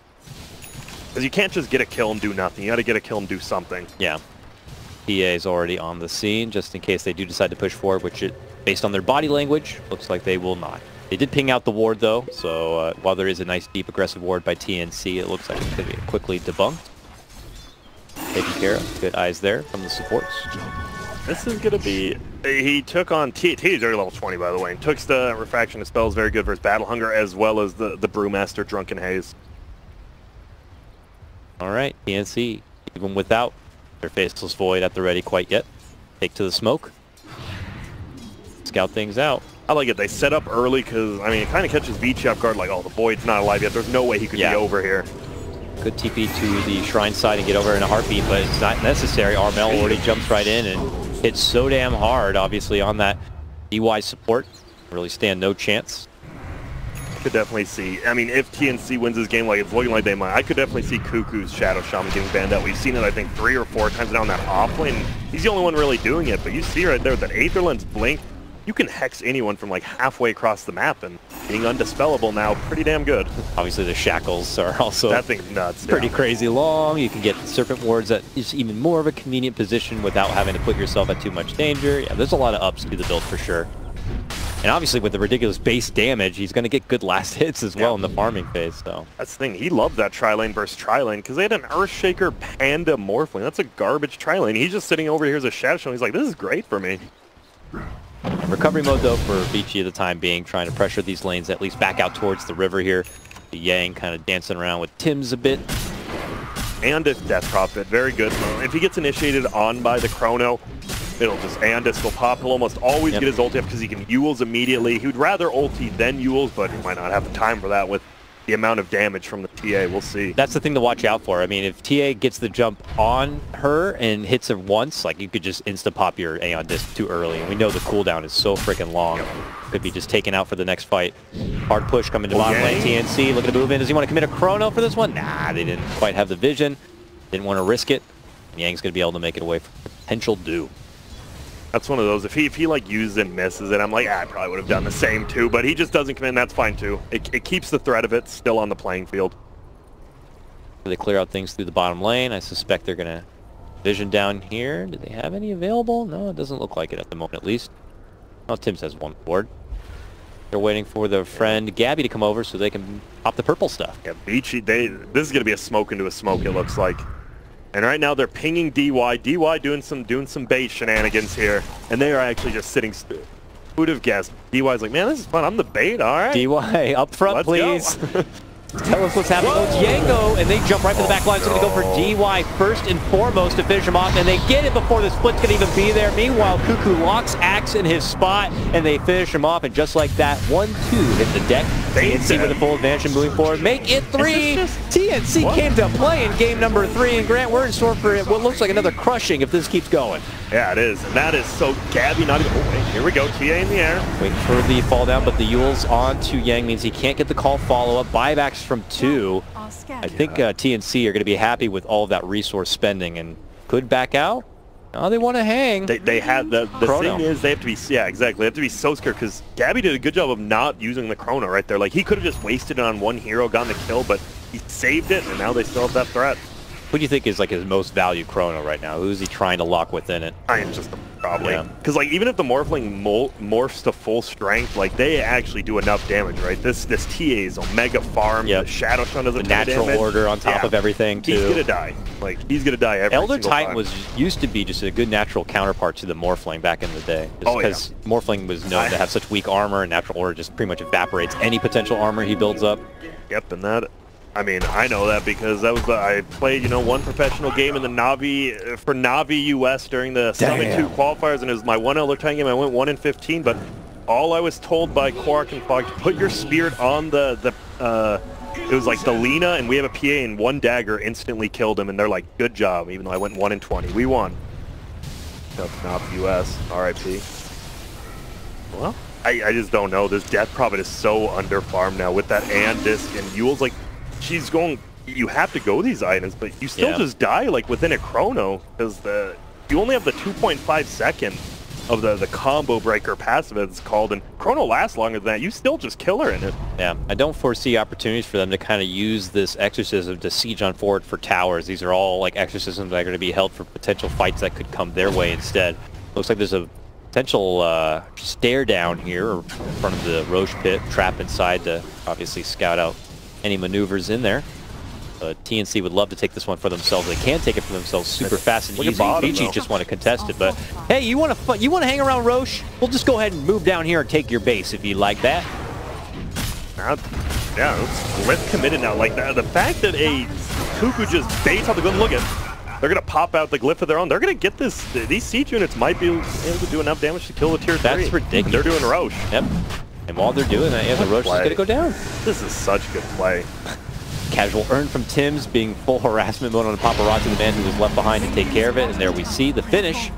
Because you can't just get a kill and do nothing. You gotta get a kill and do something. Yeah. PA is already on the scene, just in case they do decide to push forward, which, it, based on their body language, looks like they will not. They did ping out the ward, though, so uh, while there is a nice, deep, aggressive ward by TNC, it looks like it could be quickly debunked. Taken care of. Good eyes there from the supports. This is gonna be. He took on T. T is already level 20, by the way. And took the refraction of spells very good for his battle hunger, as well as the the brewmaster drunken haze. All right, TNC, even without their faceless void at the ready quite yet, take to the smoke, scout things out. I like it. They set up early because I mean it kind of catches Vici off guard. Like, oh, the void's not alive yet. There's no way he could Yeah. be over here. Could TP to the shrine side and get over in a heartbeat, but it's not necessary. Armel already jumps right in and hits so damn hard, obviously, on that DY support. Really stand no chance. Could definitely see. I mean, if TNC wins this game like it's looking like they might, I could definitely see Kuku's Shadow Shaman getting banned out. We've seen it, I think, three or four times now in that off lane. He's the only one really doing it, but you see right there that Aetherlens blink. You can hex anyone from like halfway across the map, and being undispellable now, pretty damn good. Obviously, the shackles are also that thing's nuts. pretty yeah. crazy long. You can get serpent wards at is even more of a convenient position without having to put yourself at too much danger. Yeah, there's a lot of ups to the build for sure. And obviously with the ridiculous base damage, he's going to get good last hits as well Yeah. in the farming phase. So That's the thing. He loved that tri-lane versus tri-lane because they had an Earthshaker Panda Morphling. That's a garbage tri-lane. He's just sitting over here as a Shadow Shaman. He's like, this is great for me. Recovery mode though for Vici at the time being, trying to pressure these lanes at least back out towards the river here. The Yang kind of dancing around with Tims a bit. and if Death Prophet, very good. If he gets initiated on by the Chrono, It'll just Aeon Disc will pop. He'll almost always Yep. get his ulti up because he can Euls immediately. He would rather ulti than Euls, but he might not have the time for that with the amount of damage from the TA. We'll see. That's the thing to watch out for. I mean, if TA gets the jump on her and hits her once, like you could just insta pop your Aeon disc too early. And we know the cooldown is so freaking long. Could be just taken out for the next fight. Hard push coming to oh, bottom lane. Okay. TNC looking to move in. Does he want to commit a chrono for this one? Nah, they didn't quite have the vision. Didn't want to risk it. Yang's going to be able to make it away from potential do. That's one of those. If he if he like uses and misses it, I'm like, ah, I probably would have done the same too. But he just doesn't come in. that's fine too. It, it keeps the threat of it still on the playing field. They clear out things through the bottom lane. I suspect they're going to vision down here. Do they have any available? No, it doesn't look like it at the moment at least. Oh, Tim says one board. They're waiting for their friend Gabby to come over so they can pop the purple stuff. Yeah, Beachy, they this is gonna be a smoke into a smoke. It looks like. And right now they're pinging DY. DY doing some doing some bait shenanigans here, and they are actually just sitting. Who'd have guessed? DY's like, man, this is fun. I'm the bait. All right. DY, up front, Let's please. Tell us what's happening. Oh, it's Yango, and they jump right to the back line. So they're going to go for DY first and foremost to finish him off, and they get it before the split's going to even be there. Meanwhile, Kuku locks Axe in his spot, and they finish him off, and just like that, 1-2 hit the deck. Thanks, TNC with Ed. a full advantage and moving forward. Make it three. TNC What? came to play in game number three, and Grant, we're in store for what looks like another crushing if this keeps going. Yeah, it is, and that is so Gabby not even. Oh wait, here we go. TA in the air. Waiting for the fall down, but the Euls on to Yang means he can't get the call follow-up. Buybacks from two. I think uh, TNC are going to be happy with all of that resource spending and could back out. Oh, they want to hang. They, they had the the Chrono. thing is they have to be yeah exactly they have to be so scared because Gabby did a good job of not using the chrono right there like he could have just wasted it on one hero gotten the kill but he saved it and now they still have that threat Who do you think is like his most valued chrono right now? Who's he trying to lock within it? I am just probably Yeah. because like even if the morphling morphs to full strength like they actually do enough damage right this this TA is Omega farm Yep. the Shadow Shun does a The natural damage. order on top Yeah. of everything Too. he's gonna die like he's gonna die every Elder Titan time. was used to be just a good natural counterpart to the Morphling back in the day. Just Oh, yeah. because Morphling was known to have such weak armor and natural order just pretty much evaporates any potential armor he builds up. Yep, and that, I mean, I know that because that was the, I played, you know, one professional game in the Navi, uh, for Navi US during the Summit 2 qualifiers, and it was my one Elder Titan game. I went 1 in 15, but all I was told by Quark and Fog to put your spirit on the, the uh, it was like the Lina, and we have a PA, and one dagger instantly killed him, and they're like, good job, even though I went 1 in 20. We won. That's Navi US, RIP. Well, I, I just don't know. This Death Prophet is so under farmed now with that and disc and Eul's like, she's going. You have to go these items, but you still Yeah. just die like within a chrono because the you only have the 2.5 second of the the combo breaker passive as it's called, and chrono lasts longer than that. You still just kill her in it. Yeah, I don't foresee opportunities for them to kind of use this exorcism to siege on forward for towers. These are all like exorcisms that are going to be held for potential fights that could come their way instead. Looks like there's a potential uh, stare down here in front of the Rosh pit, trap inside to obviously scout out any maneuvers in there. Uh, TNC would love to take this one for themselves. They can take it for themselves super fast and Look easy. bottom, Vici though. just want to contest it, but hey, you want to you want to hang around Rosh? We'll just go ahead and move down here and take your base if you like that. Now, yeah, Glyph committed now. Like the, the fact that a Kuku just baits out the gun. Look at, they're gonna pop out the Glyph of their own. They're gonna get this. These siege units might be able to do enough damage to kill the tier That's three. ridiculous. They're doing Rosh. Yep. And while they're doing that, yeah, the Rosh is going to go down. This is such a good play. Casual earn from Tims being full harassment mode on the paparazzi, the man who was left behind to take care of it. And there we see the finish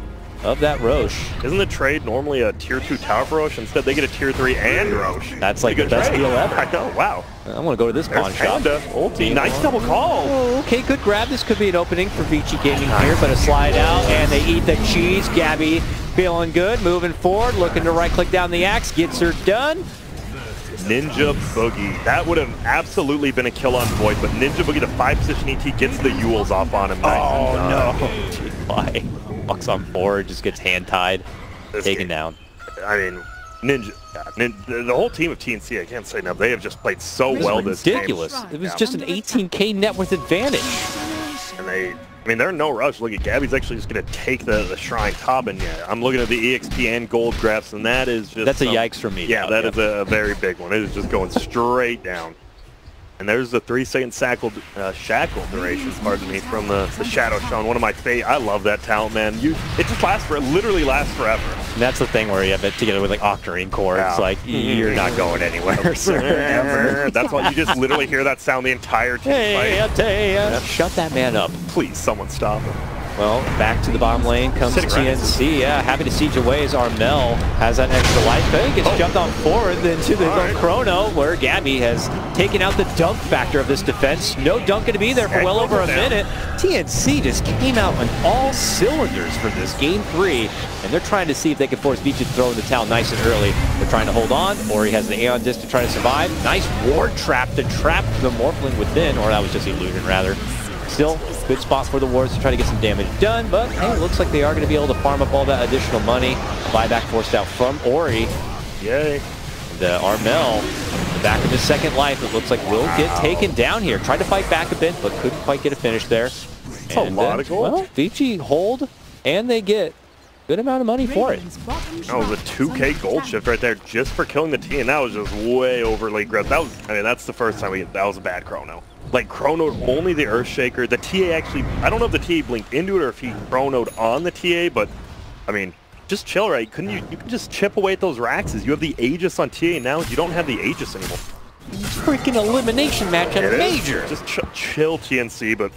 of that Rosh. Isn't the trade normally a tier two tower for Rosh? Instead, they get a tier three and Rosh. That's like the best trade. deal ever. I know. Wow. I want to go to this There's pawn shop. Panda. Ulti. Nice double call. Oh, okay, good grab. This could be an opening for Vici Gaming here, but a slide out, and they eat the cheese. Gabby feeling good, moving forward, looking to right-click down the axe, gets her done. Ninja Boogie. That would have absolutely been a kill on Void, but Ninja Boogie, the five position ET, gets the Euls off on him. Nice Oh, uh, and done. Why? Walks on board, just gets hand-tied, taken game- down. I mean, Ninja, yeah, nin, the the whole team of TNC, I can't say enough. They have just played so This well one's this game. Ridiculous. It was Yeah. just an 18k net worth advantage. And they, I mean, they're in no rush. Look at Gabby's actually just going to take the, the shrine top, and yeah, I'm looking at the EXP and gold graphs, and that is just That's a some- yikes for me. Yeah, now, that yep. is a, a very big one. It is just going straight down. And there's the three second shackle, uh, shackle duration, pardon me, from the, the Shadow Shown. One of my favorite. I love that talent, man. You, it just lasts for, it literally lasts forever. And that's the thing where you have it together with like Octarine Core. It's Yeah. like you're not going anywhere, sir. Ever. That's why you just literally hear that sound the entire team Hey, fight. I tell ya. Shut that man up. Please, someone stop him. Well, back to the bottom lane comes right. TNC. Yeah, happy to see away as Armel has that extra life. But he gets Oh. jumped on forward into the right. chrono where Gabby has taken out the dunk factor of this defense. No dunk going to be there for well over a minute. TNC just came out on all cylinders for this game three, and they're trying to see if they can force Beach to throw in the towel nice and early. They're trying to hold on, or he has the Aeon disc to try to survive. Nice ward trap to trap the Morphling within, or that was just Illusion rather. Still, good spot for the Wards to try to get some damage done, but hey, it looks like they are going to be able to farm up all that additional money. Buyback forced out from Ori. Yay. The Armel, the back of his second life, it looks like will get taken down here. Tried to fight back a bit, but couldn't quite get a finish there. That's a lot of gold. Well, Vici hold, and they get good amount of money for it. Radiant's bottom That was a 2K gold attack. shift right there just for killing the T, and that was just way overly aggressive. That was, I mean, that's the first time we, that was a bad chrono. Like, chronoed only the Earthshaker. The TA actually, I don't know if the TA blinked into it or if he chronoed on the TA, but, I mean, just chill, right? Couldn't you, you can just chip away at those Raxes. You have the Aegis on TA now, you don't have the Aegis anymore. Freaking elimination match at a major. Just ch- chill, TNC. But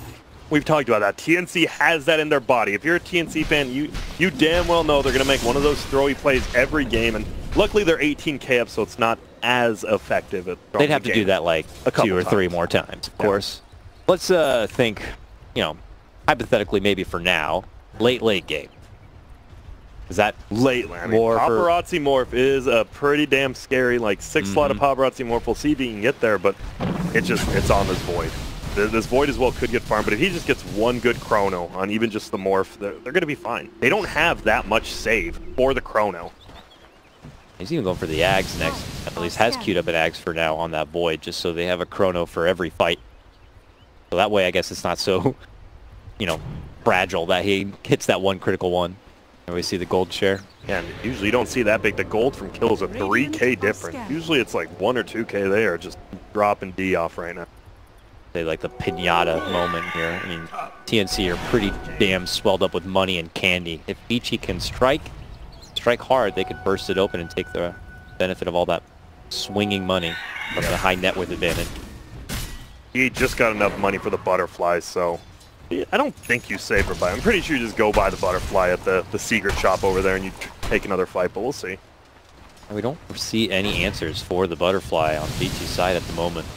we've talked about that. TNC has that in their body. If you're a TNC fan, you you damn well know they're gonna make one of those throwy plays every game. And luckily, they're 18k up, so it's not as effective at. They'd have the to do that like A couple two or three more times, of Yeah. course. Let's uh, think, you know, hypothetically, maybe for now, late, late game. Is that Late, I mean, for- paparazzi morph is a pretty damn scary. Like 6 slot of Mm-hmm. paparazzi morph. We'll see if he can get there, but it's just it's on this void. This void as well could get farmed, but if he just gets one good chrono on even just the morph, they're, they're going to be fine. They don't have that much save for the chrono. He's even going for the Ags next. At least has queued up an Ags for now on that Void, just so they have a chrono for every fight. So that way, I guess it's not so, you know, fragile that he hits that one critical one. And we see the gold share. Yeah, and usually you don't see that big. The gold from kills a 3k difference. Usually it's like 1 or 2k there, just dropping D off right now. Say like the pinata moment here. I mean, TNC are pretty damn swelled up with money and candy. If Ichi can strike, strike hard, they could burst it open and take the benefit of all that swinging money from the high net worth advantage. He just got enough money for the butterflies, so I don't think you save or buy. I'm pretty sure you just go buy the butterfly at the, the secret shop over there and you take another fight, but we'll see. We don't see any answers for the butterfly on Vici's side at the moment.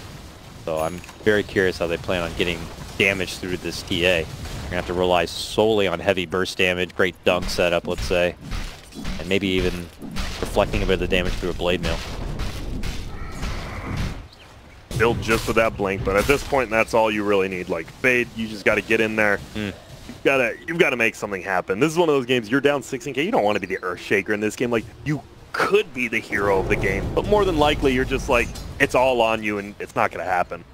So I'm very curious how they plan on getting damage through this TA. They're gonna have to rely solely on heavy burst damage, great dunk setup, let's say, and maybe even reflecting a bit of the damage through a blade mail. Build just for that blink, but at this point, that's all you really need. Like Fade, you just got to get in there. Mm. You've got to you've got to make something happen. This is one of those games you're down 16k. You don't want to be the Earthshaker in this game. Like you could be the hero of the game, but more than likely, you're just like it's all on you, and it's not going to happen.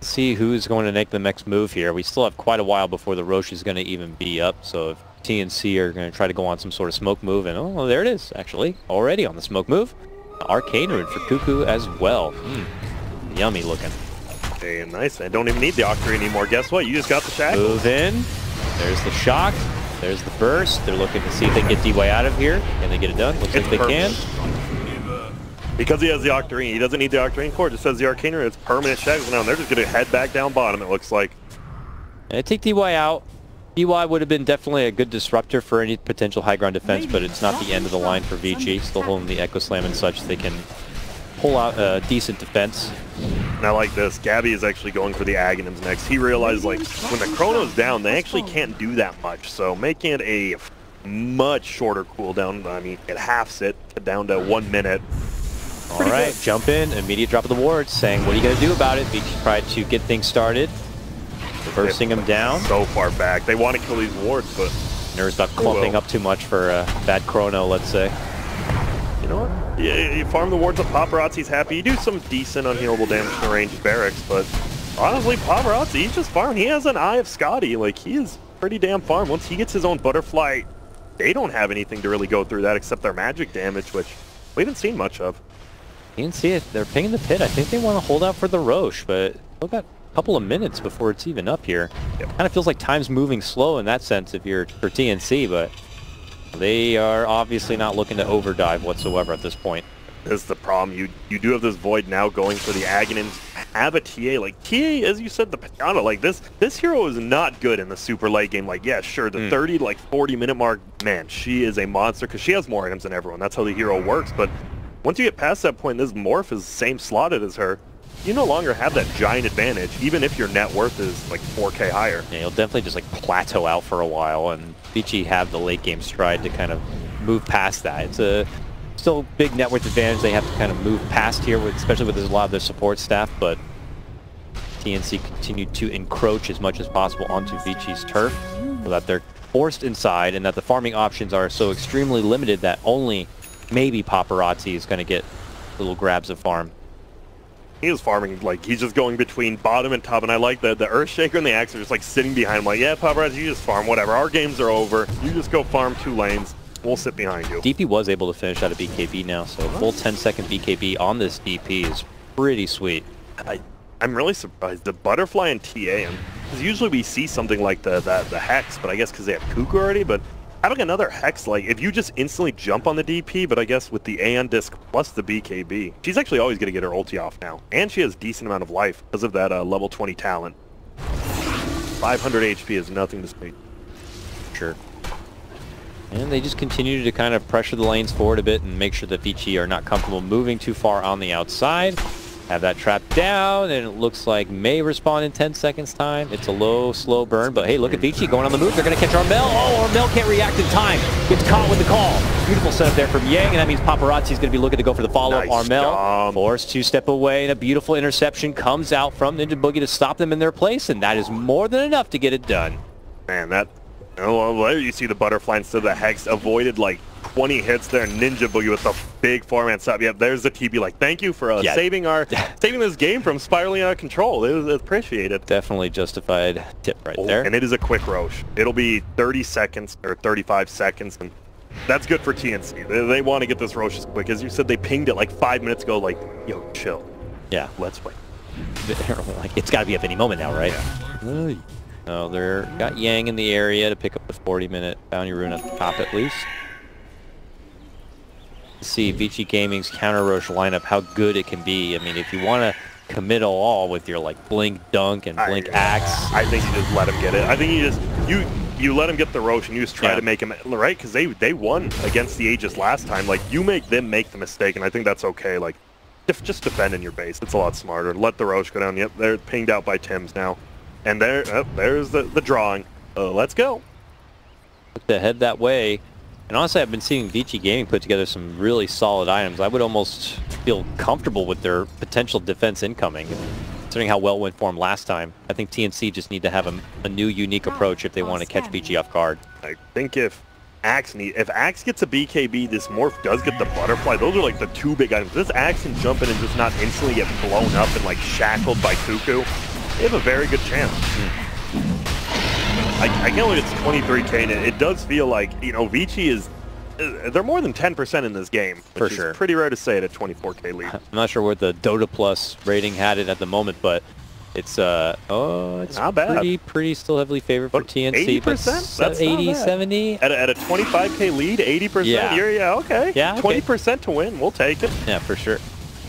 See who's going to make the next move here. We still have quite a while before the Rosh is going to even be up. So if TNC are going to try to go on some sort of smoke move, and oh, there it is, actually, already on the smoke move. Arcane Rune for Kuku as well. Mm, yummy looking. Hey, nice. I don't even need the Octarine anymore. Guess what? You just got the shackle. Move in. There's the shock. There's the burst. They're looking to see if they can get D-Way out of here. Can they get it done? Looks It's like they can. Because he has the Octarine, he doesn't need the Octarine core. Just says the Arcane Rune. It's permanent shackles now. And they're just going to head back down bottom. It looks like. And I take DY out. DY would have been definitely a good disruptor for any potential high ground defense, but it's not the end of the line for Vici. Still holding the Echo Slam and such. They can pull out a decent defense. And I like this. Gabby is actually going for the Aghanims next. He realized, like, when the Chrono's down, they actually can't do that much. So making it a much shorter cooldown, I mean, it halves it down to one minute. All right, jump in. Immediate drop of the ward, saying, what are you going to do about it? Vici tried to get things started. Reversing him down. So far back. They want to kill these wards, but Nerves not oh, clumping up too much for a bad chrono, let's say. you know what? Yeah, you farm the wards up. Paparazzi's happy. You do some decent unhealable damage to the ranged barracks, but honestly, Paparazzi, he's just farm. He has an eye of Skadi. Like, he is pretty damn farm. Once he gets his own butterfly, they don't have anything to really go through that except their magic damage, which we haven't seen much of. You can see it. They're pinging the pit. I think they want to hold out for the Rosh, but still got a couple of minutes before it's even up here. Kind of feels like time's moving slow in that sense if you're for TNC, but they are obviously not looking to overdive whatsoever at this point. This is the problem. You you do have this void now going for the Aghanim's. Have a TA like TA, as you said, the Pagana. Like this, this hero is not good in the super late game. Like yeah, sure, the hmm. 30 like 40 minute mark, man, she is a monster because she has more items than everyone. That's how the hero works. But once you get past that point, this morph is same slotted as her. You no longer have that giant advantage, even if your net worth is like 4k higher. Yeah, you'll definitely just like plateau out for a while, and Vici have the late game stride to kind of move past that. It's a still big net worth advantage they have to kind of move past here, with, especially with a lot of their support staff, but TNC continue to encroach as much as possible onto Vici's turf so that they're forced inside and that the farming options are so extremely limited that only maybe Paparazzi is going to get little grabs of farm. He is farming, like, he's just going between bottom and top, and I like that the Earthshaker and the Axe are just, like, sitting behind him, like, yeah, Paparazzi, you just farm, whatever, our games are over, you just go farm two lanes, we'll sit behind you. DP was able to finish out a BKB now, so full 10 second BKB on this DP is pretty sweet. I, I'm really surprised. The Butterfly and TA, because usually we see something like the, the, the Hex, but I guess because they have Kuku already, but having another Hex, like, if you just instantly jump on the DP, but I guess with the Aeon Disc plus the BKB, she's actually always going to get her ulti off now. And she has decent amount of life because of that uh, level 20 talent. 500 HP is nothing to speak. Sure. And they just continue to kind of pressure the lanes forward a bit and make sure that Vici are not comfortable moving too far on the outside. Have that trap down, and it looks like May respawn in 10 seconds time. It's a low, slow burn, but hey, look at Vici going on the move. They're going to catch Armel. Oh, Armel can't react in time. Gets caught with the call. Beautiful setup there from Yang, and that means Paparazzi is going to be looking to go for the follow-up. Nice Armel job. forced to step away, and a beautiful interception comes out from Ninja Boogie to stop them in their place, and that is more than enough to get it done. Man, that... Oh, well, there you see the Butterfly instead of the Hex avoided, like, 20 hits there. Ninja Boogie with the big four-man stop. Yeah, there's the TB. Like, thank you for uh, Yeah. saving our saving this game from spiraling out of control. It was appreciated. Definitely justified tip right Oh, there. And it is a quick Rosh. It'll be 30 seconds or 35 seconds, and that's good for TNC. They, they want to get this Rosh as quick. As you said, they pinged it like five minutes ago, like, yo, chill. Yeah. Let's wait. Like, it's got to be up any moment now, right? Yeah. Oh, they're got Yang in the area to pick up the 40-minute bounty rune at the top at least. See Vici Gaming's counter Rosh lineup, how good it can be. I mean, if you want to commit all with your like blink dunk and blink axe, I think you just let him get it. I think you just you you let him get the Rosh and you just try Yeah. to make him right because they they won against the Aegis last time. Like you make them make the mistake, and I think that's okay. Like def- just defend in your base. It's a lot smarter. Let the Rosh go down. Yep, they're pinged out by Tims now, and there oh, there's the the drawing. Uh, let's go. to head that way. And honestly, I've been seeing Vici Gaming put together some really solid items. I would almost feel comfortable with their potential defense incoming, considering how well it went for them last time. I think TNC just need to have a, a new, unique approach if they oh, want to catch Vici off guard. I think if Axe need if Axe gets a BKB, this Morph does get the Butterfly. Those are like the two big items. This Axe can jump in and just not instantly get blown up and like shackled by Kuku. They have a very good chance. Hmm. I, I can't believe it's 23k and it, it does feel like, you know, Vici is, uh, they're more than 10% in this game. Which For is sure. pretty rare to say at a 24k lead. I'm not sure what the Dota Plus rating had it at the moment, but it's uh oh it's Not bad. pretty pretty still heavily favored for But TNC. 80%? s- That's not 80, bad. 70. At a, at a 25k lead, 80%? Yeah. You're, yeah, okay. Yeah, okay. 20% to win, we'll take it. Yeah, for sure.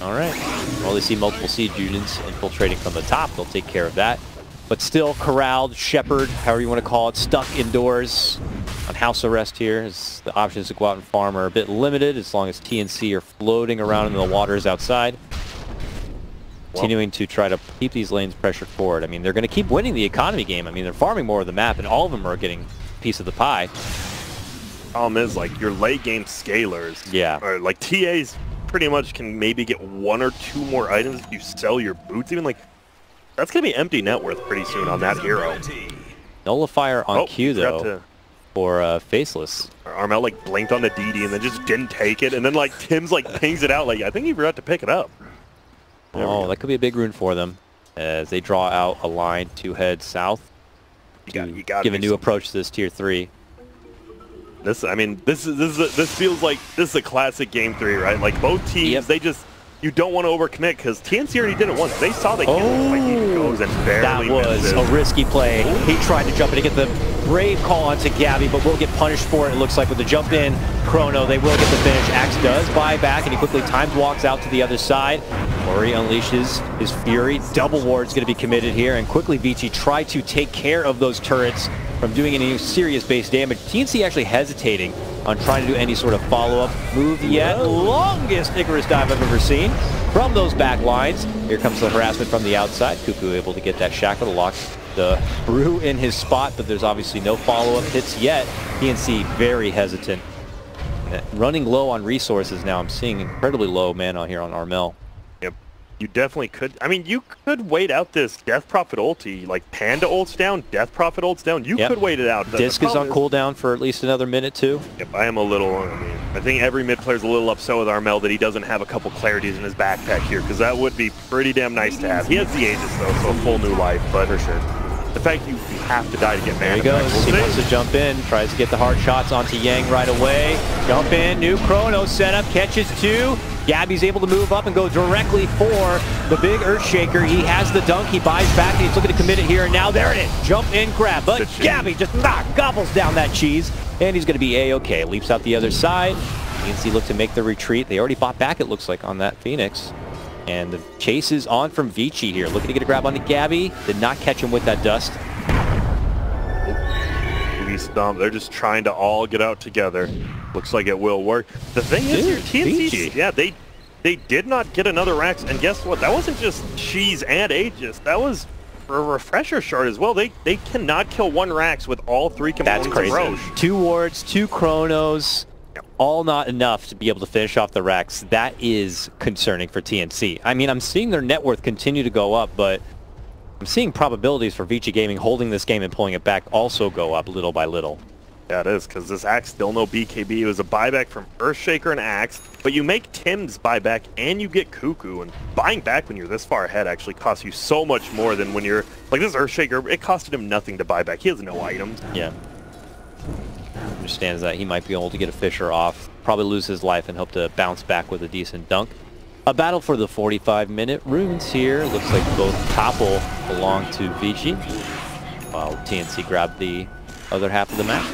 All right. Well, they see multiple siege units infiltrating from the top. They'll take care of that. But still corralled, shepherd, however you want to call it, stuck indoors on house arrest here. As the options to go out and farm are a bit limited as long as TNC are floating around in the waters outside. Continuing to try to keep these lanes pressured forward. I mean, they're going to keep winning the economy game. I mean, they're farming more of the map, and all of them are getting a piece of the pie. problem is like your late game scalers. Yeah. Or like TAs pretty much can maybe get one or two more items if you sell your boots. Even like that's gonna be empty net worth pretty soon on that hero. Nullifier on oh, Q, though, for uh, Faceless. Armel like blinked on the DD and then just didn't take it, and then like Tims like pings it out. Like I think he forgot to pick it up. There Oh, that could be a big rune for them as they draw out a line to head south You to got, you got give a new approach to this tier three. This, I mean, this is this is a, this feels like this is a classic game three, right? Like both teams, Yep. they just you don't want to overcommit because TNC already did it once. They saw they can't. Like he oh. goes and barely That was misses. a risky play. He tried to jump in to get the brave call onto Gabby, but will get punished for it. It looks like with the jump in chrono, they will get the finish. Axe does buy back, and he quickly times walks out to the other side. Murray unleashes his fury. Double ward's going to be committed here, and quickly Vici try to take care of those turrets from doing any serious base damage. TNC actually hesitating on trying to do any sort of follow-up move yet. Longest Icarus dive I've ever seen from those back lines. Here comes the harassment from the outside. Kuku able to get that shackle to lock the brew in his spot, but there's obviously no follow-up hits yet. TNC very hesitant. Uh, Running low on resources now. I'm seeing incredibly low mana here on Armel. Yep. You definitely could. I mean, you could wait out this Death Prophet ulti. Like Panda ults down, Death Prophet ults down. You Yep. could wait it out. The- Disc is on problem cooldown for at least another minute too. Yep, I am a little. I mean, I think every mid player's a little upset with Armel that he doesn't have a couple clarities in his backpack here, because that would be pretty damn nice to have. He has the Aegis though, so a full new life. But for sure, the fact you, have to die to get There mana he goes. we'll He see. wants to jump in, tries to get the hard shots onto Yang right away. Jump in, new chrono setup, catches two. Gabby's able to move up and go directly for the big Earthshaker. He has the dunk, he buys back, and he's looking to commit it here. And now there it is. Jump in, grab. But Gabby just knock, gobbles down that cheese. And he's going to be A-OK. Leaps out the other side. TNC look to make the retreat. They already bought back, it looks like, on that Phoenix. And the chase is on from Vici here. Looking to get a grab onto Gabby. Did not catch him with that dust. Stomp. They're just trying to all get out together. Looks like it will work. The thing is, your Dude, TNC, Fiji. yeah, they they did not get another Rax, and guess what? That wasn't just Cheese and Aegis. That was a refresher shard as well. They they cannot kill one Rax with all three components That's crazy. Two wards, two chronos, all not enough to be able to finish off the Rax. That is concerning for TNC. I mean, I'm seeing their net worth continue to go up, but I'm seeing probabilities for Vici Gaming holding this game and pulling it back also go up little by little. Yeah, it is, because this Axe still no BKB. It was a buyback from Earthshaker and Axe, but you make Tims buyback and you get Kuku, and buying back when you're this far ahead actually costs you so much more than when you're, like this Earthshaker, it costed him nothing to buy back. He has no items. Yeah. Understands that he might be able to get a Fissure off, probably lose his life and hope to bounce back with a decent dunk. A battle for the 45 minute runes here. Looks like both Topple belong to Vici, while TNC grabbed the other half of the map.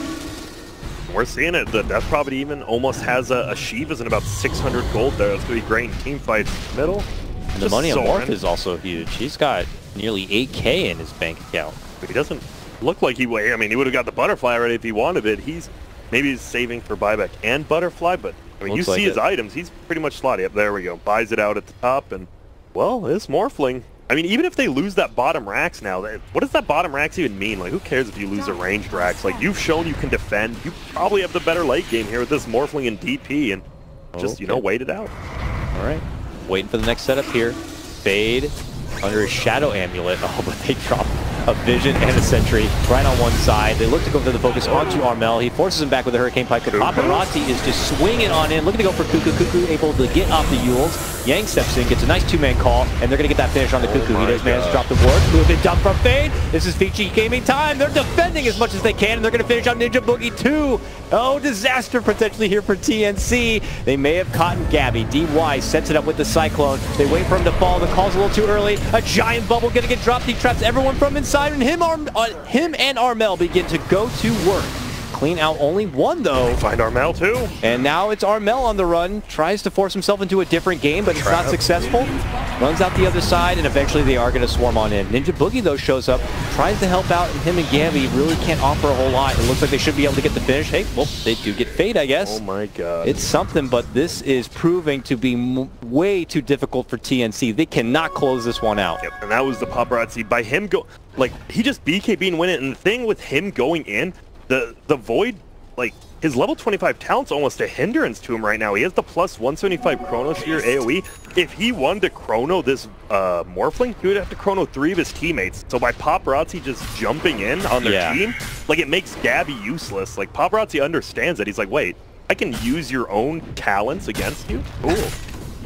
We're seeing it. The Death Prophet even almost has a, a Shiva's and about 600 gold there. That's going to be great in team fights. Middle. And the money on Morph is also huge. He's got nearly 8k in his bank account. But he doesn't look like he would. I mean, he would have got the Butterfly already if he wanted it. He's maybe he's saving for buyback and Butterfly, but I mean, Looks you like see his items. He's pretty much slotty. Up there we go. Buys it out at the top, and well, this Morphling. I mean, even if they lose that bottom racks now, what does that bottom racks even mean? Like, who cares if you lose a ranged Rax? Like, you've shown you can defend. You probably have the better late game here with this Morphling and DP, and just you know wait it out. All right. Waiting for the next setup here. Fade under his Shadow Amulet. Oh, but they drop a Vision and a Sentry right on one side. They look to go for the focus onto Armel. He forces him back with a Hurricane Pike. The Paparazzi is just swinging on in, looking to go for Kuku. Kuku able to get off the Euls. Yang steps in, gets a nice two-man call, and they're going to get that finish on the Kuku. He does manage to drop the ward. Move it dump from Fade. This is Vici gaming time. They're defending as much as they can, and they're going to finish on Ninja Boogie 2. Oh, disaster potentially here for TNC. They may have caught Gabby. DY sets it up with the Cyclone. They wait for him to fall. The call's a little too early. A giant bubble going to get dropped. He traps everyone from inside, and him, Arm- uh, him and Armel begin to go to work. Clean out only one, though. Find Armel too. And now it's Armel on the run, tries to force himself into a different game, but it's not successful. Runs out the other side, and eventually they are going to swarm on in. Ninja Boogie, though, shows up, tries to help out, and him and Gabby really can't offer a whole lot. It looks like they should be able to get the finish. Hey, well, they do get Fade, I guess. Oh my God. It's something, but this is proving to be m- way too difficult for TNC. They cannot close this one out. Yep, and that was the paparazzi. By him go, like he just BKB and win it. And the thing with him going in, the the void, like his level 25 talent's almost a hindrance to him right now. He has the plus 175 Chrono Sphere AOE. If he wanted to Chrono this uh, Morphling, he would have to Chrono three of his teammates. So by paparazzi just jumping in on their Yeah. team, like it makes Gabby useless. Like paparazzi understands that. He's like, wait, I can use your own talents against you. Cool.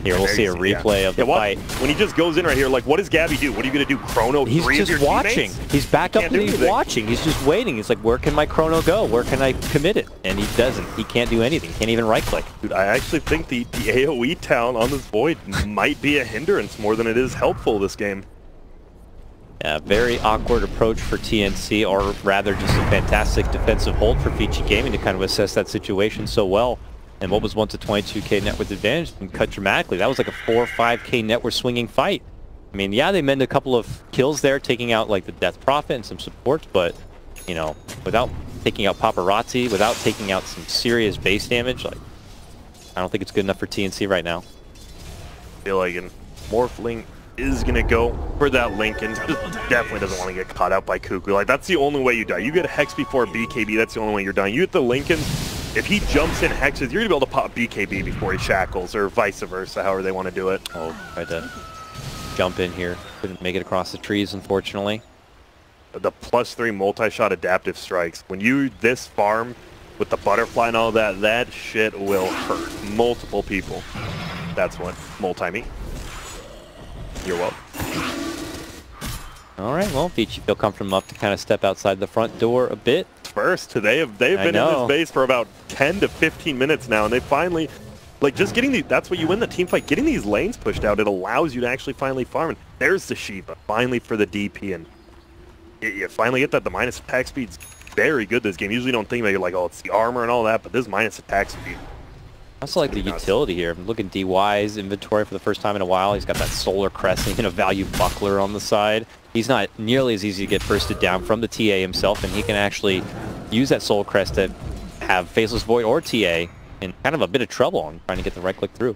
Here, we'll see a see, yeah. replay of Yeah, the what- fight. When he just goes in right here, like, what does Gabby do? What are you gonna do? Chrono He's just watching. teammates? He's backed up and he's anything. watching. He's just waiting. He's like, where can my chrono go? Where can I commit it? And he doesn't. He can't do anything. Can't even right click. Dude, I actually think the, the AoE town on this void might be a hindrance more than it is helpful this game. Yeah, very awkward approach for TNC, or rather just a fantastic defensive hold for Vici Gaming to kind of assess that situation so well. And what was once a 22k net worth advantage and cut dramatically. That was like a 4 or 5k net worth swinging fight. I mean, yeah, they mend a couple of kills there, taking out like the Death Prophet and some supports, but, you know, without taking out Paparazzi, without taking out some serious base damage, like, I don't think it's good enough for TNC right now. I feel like and Morphling is gonna go for that Linken. Definitely doesn't want to get caught out by Kuku. Like that's the only way you die. You get a Hex before BKB, that's the only way you're done. You get the Linken, if he jumps in Hexes, you're gonna be able to pop BKB before he shackles, or vice versa, however they want to do it. Oh, tried to jump in here. Couldn't make it across the trees, unfortunately. The plus three multi-shot adaptive strikes. When you this farm with the butterfly and all that, that shit will hurt multiple people. That's what multi-me. You're welcome. All right, well, Vici feel comfortable enough to kind of step outside the front door a bit. first. They have they've been in this base for about 10 to 15 minutes now, and they finally, like, just getting the. That's what you win the team fight. Getting these lanes pushed out, it allows you to actually finally farm. And there's the Shiva, finally for the DP, and you, you finally get that. The minus attack speed's very good this game. Usually, you don't think about it, you're like, oh, it's the armor and all that, but this minus attack speed. I also like the utility here. I'm looking DY's inventory for the first time in a while. He's got that solar crescent and a value buckler on the side. He's not nearly as easy to get bursted down from the TA himself, and he can actually use that Solar crest to have Faceless Void or TA in kind of a bit of trouble on trying to get the right click through.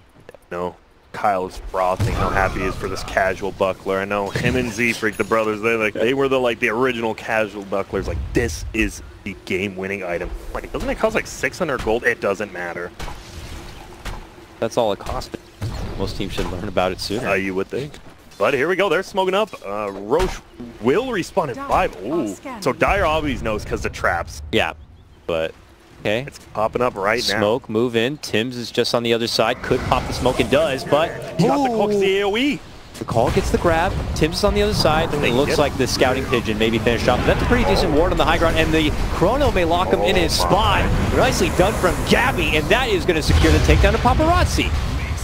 No. Kyle is frothing how happy he is for this casual buckler. I know him and Z Freak, the brothers, they like they were the like the original casual bucklers. Like this is the game-winning item. Like doesn't it cost like 600 gold? It doesn't matter. That's all it costs. Most teams should learn about it sooner. Uh, you would think. But here we go. They're smoking up. Uh, Rosh will respawn at five. Ooh. So Dire always knows because the traps. yeah, but okay. It's popping up right now. Smoke, move in. Tims is just on the other side. Could pop the smoke and does, but He got the cloak, the AoE. The call gets the grab. Tims is on the other side. They It looks like the scouting pigeon maybe finished off. That's a pretty decent ward on the high ground, and the chrono may lock him in Oh his my. spot. Nicely done from Gabby, and that is going to secure the takedown of Paparazzi.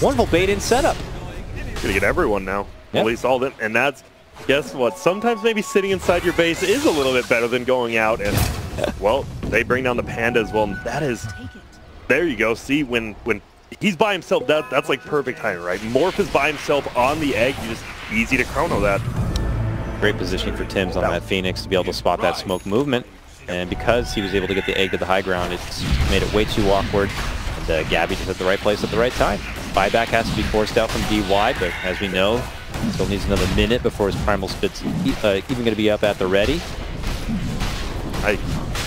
Wonderful bait-in setup. Gonna get everyone now. Yep. At least all of them. And that's, guess what? Sometimes maybe sitting inside your base is a little bit better than going out. And, well, they bring down the panda as well. And that is, there you go. See, when when he's by himself, that that's like perfect timing, right? Morph is by himself on the egg. You just easy to chrono that. Great positioning for Tims on that Phoenix to be able to spot that smoke movement. And because he was able to get the egg to the high ground, it's made it way too awkward. And uh, Gabby just at the right place at the right time. Buyback has to be forced out from DY, but as we know, still needs another minute before his primal spit's e- uh, even going to be up at the ready. I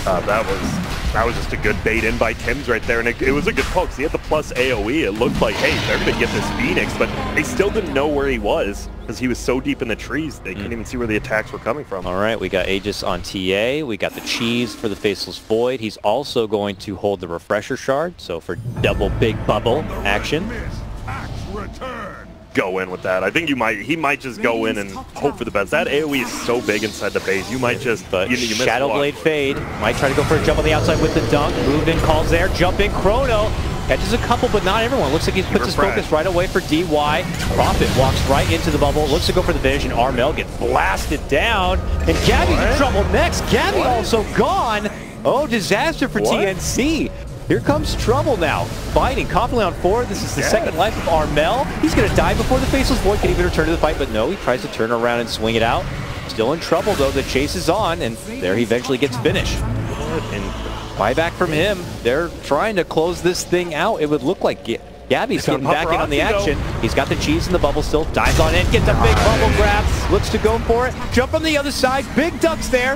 uh, that was that was just a good bait in by Tims right there, and it, it was a good call 'cause he had the plus AOE. It looked like, hey, they're gonna get this Phoenix, but they still didn't know where he was because he was so deep in the trees they couldn't mm. even see where the attacks were coming from. All right, we got Aegis on TA. We got the cheese for the Faceless Void. He's also going to hold the Refresher Shard, so for double big bubble action. Go in with that. I think you might. He might just go in and hope for the best. That AOE is so big inside the base. You might just. But you, you Shadow. Blade Fade might try to go for a jump on the outside with the dunk. Move in, calls there, jump in, Chrono. Catches a couple, but not everyone. Looks like he puts his focus right away for DY. Prophet walks right into the bubble. Looks to go for the vision. Armel gets blasted down. And Gabby's in trouble next. Gabby What? also gone. Oh, disaster for What? TNC. Here comes trouble now. Fighting confidently on four. This is the Yeah. second life of Armel. He's going to die before the Faceless Void can even return to the fight, but no, he tries to turn around and swing it out. Still in trouble, though. The chase is on, and there he eventually gets finished. And Buyback from him. They're trying to close this thing out. It would look like Ga- Gabby's getting back in on the action. He's got the cheese in the bubble still. Dives on in, gets a big bubble grab. Looks to go for it. Jump from the other side. Big ducks there.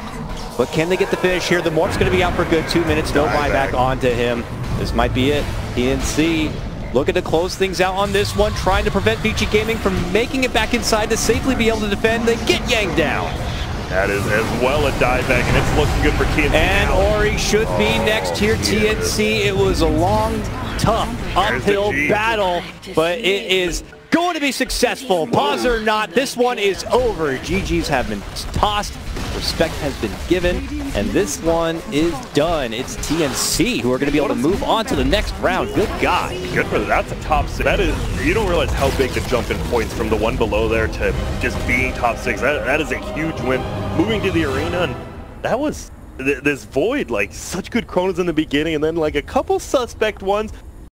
But can they get the finish here? The Morph's going to be out for good two minutes. No Buyback. buyback onto him. This might be it. TNC looking to close things out on this one. Trying to prevent Vici Gaming from making it back inside to safely be able to defend. They get Yang down. That is as well a dive back, and it's looking good for TNC And now. Ori should be oh, next here, TNC. It was a long, tough, uphill battle, but it is going to be successful. Pause or not, this one is over. GG's have been tossed, respect has been given, and this one is done. It's TNC who are going to be able to move on to the next round. Good God. Good for that's a top six. That is you don't realize how big the jump in points from the one below there to just being top six. That that is a huge win. Moving to the arena and that was th- this void like such good chronos in the beginning and then like a couple suspect ones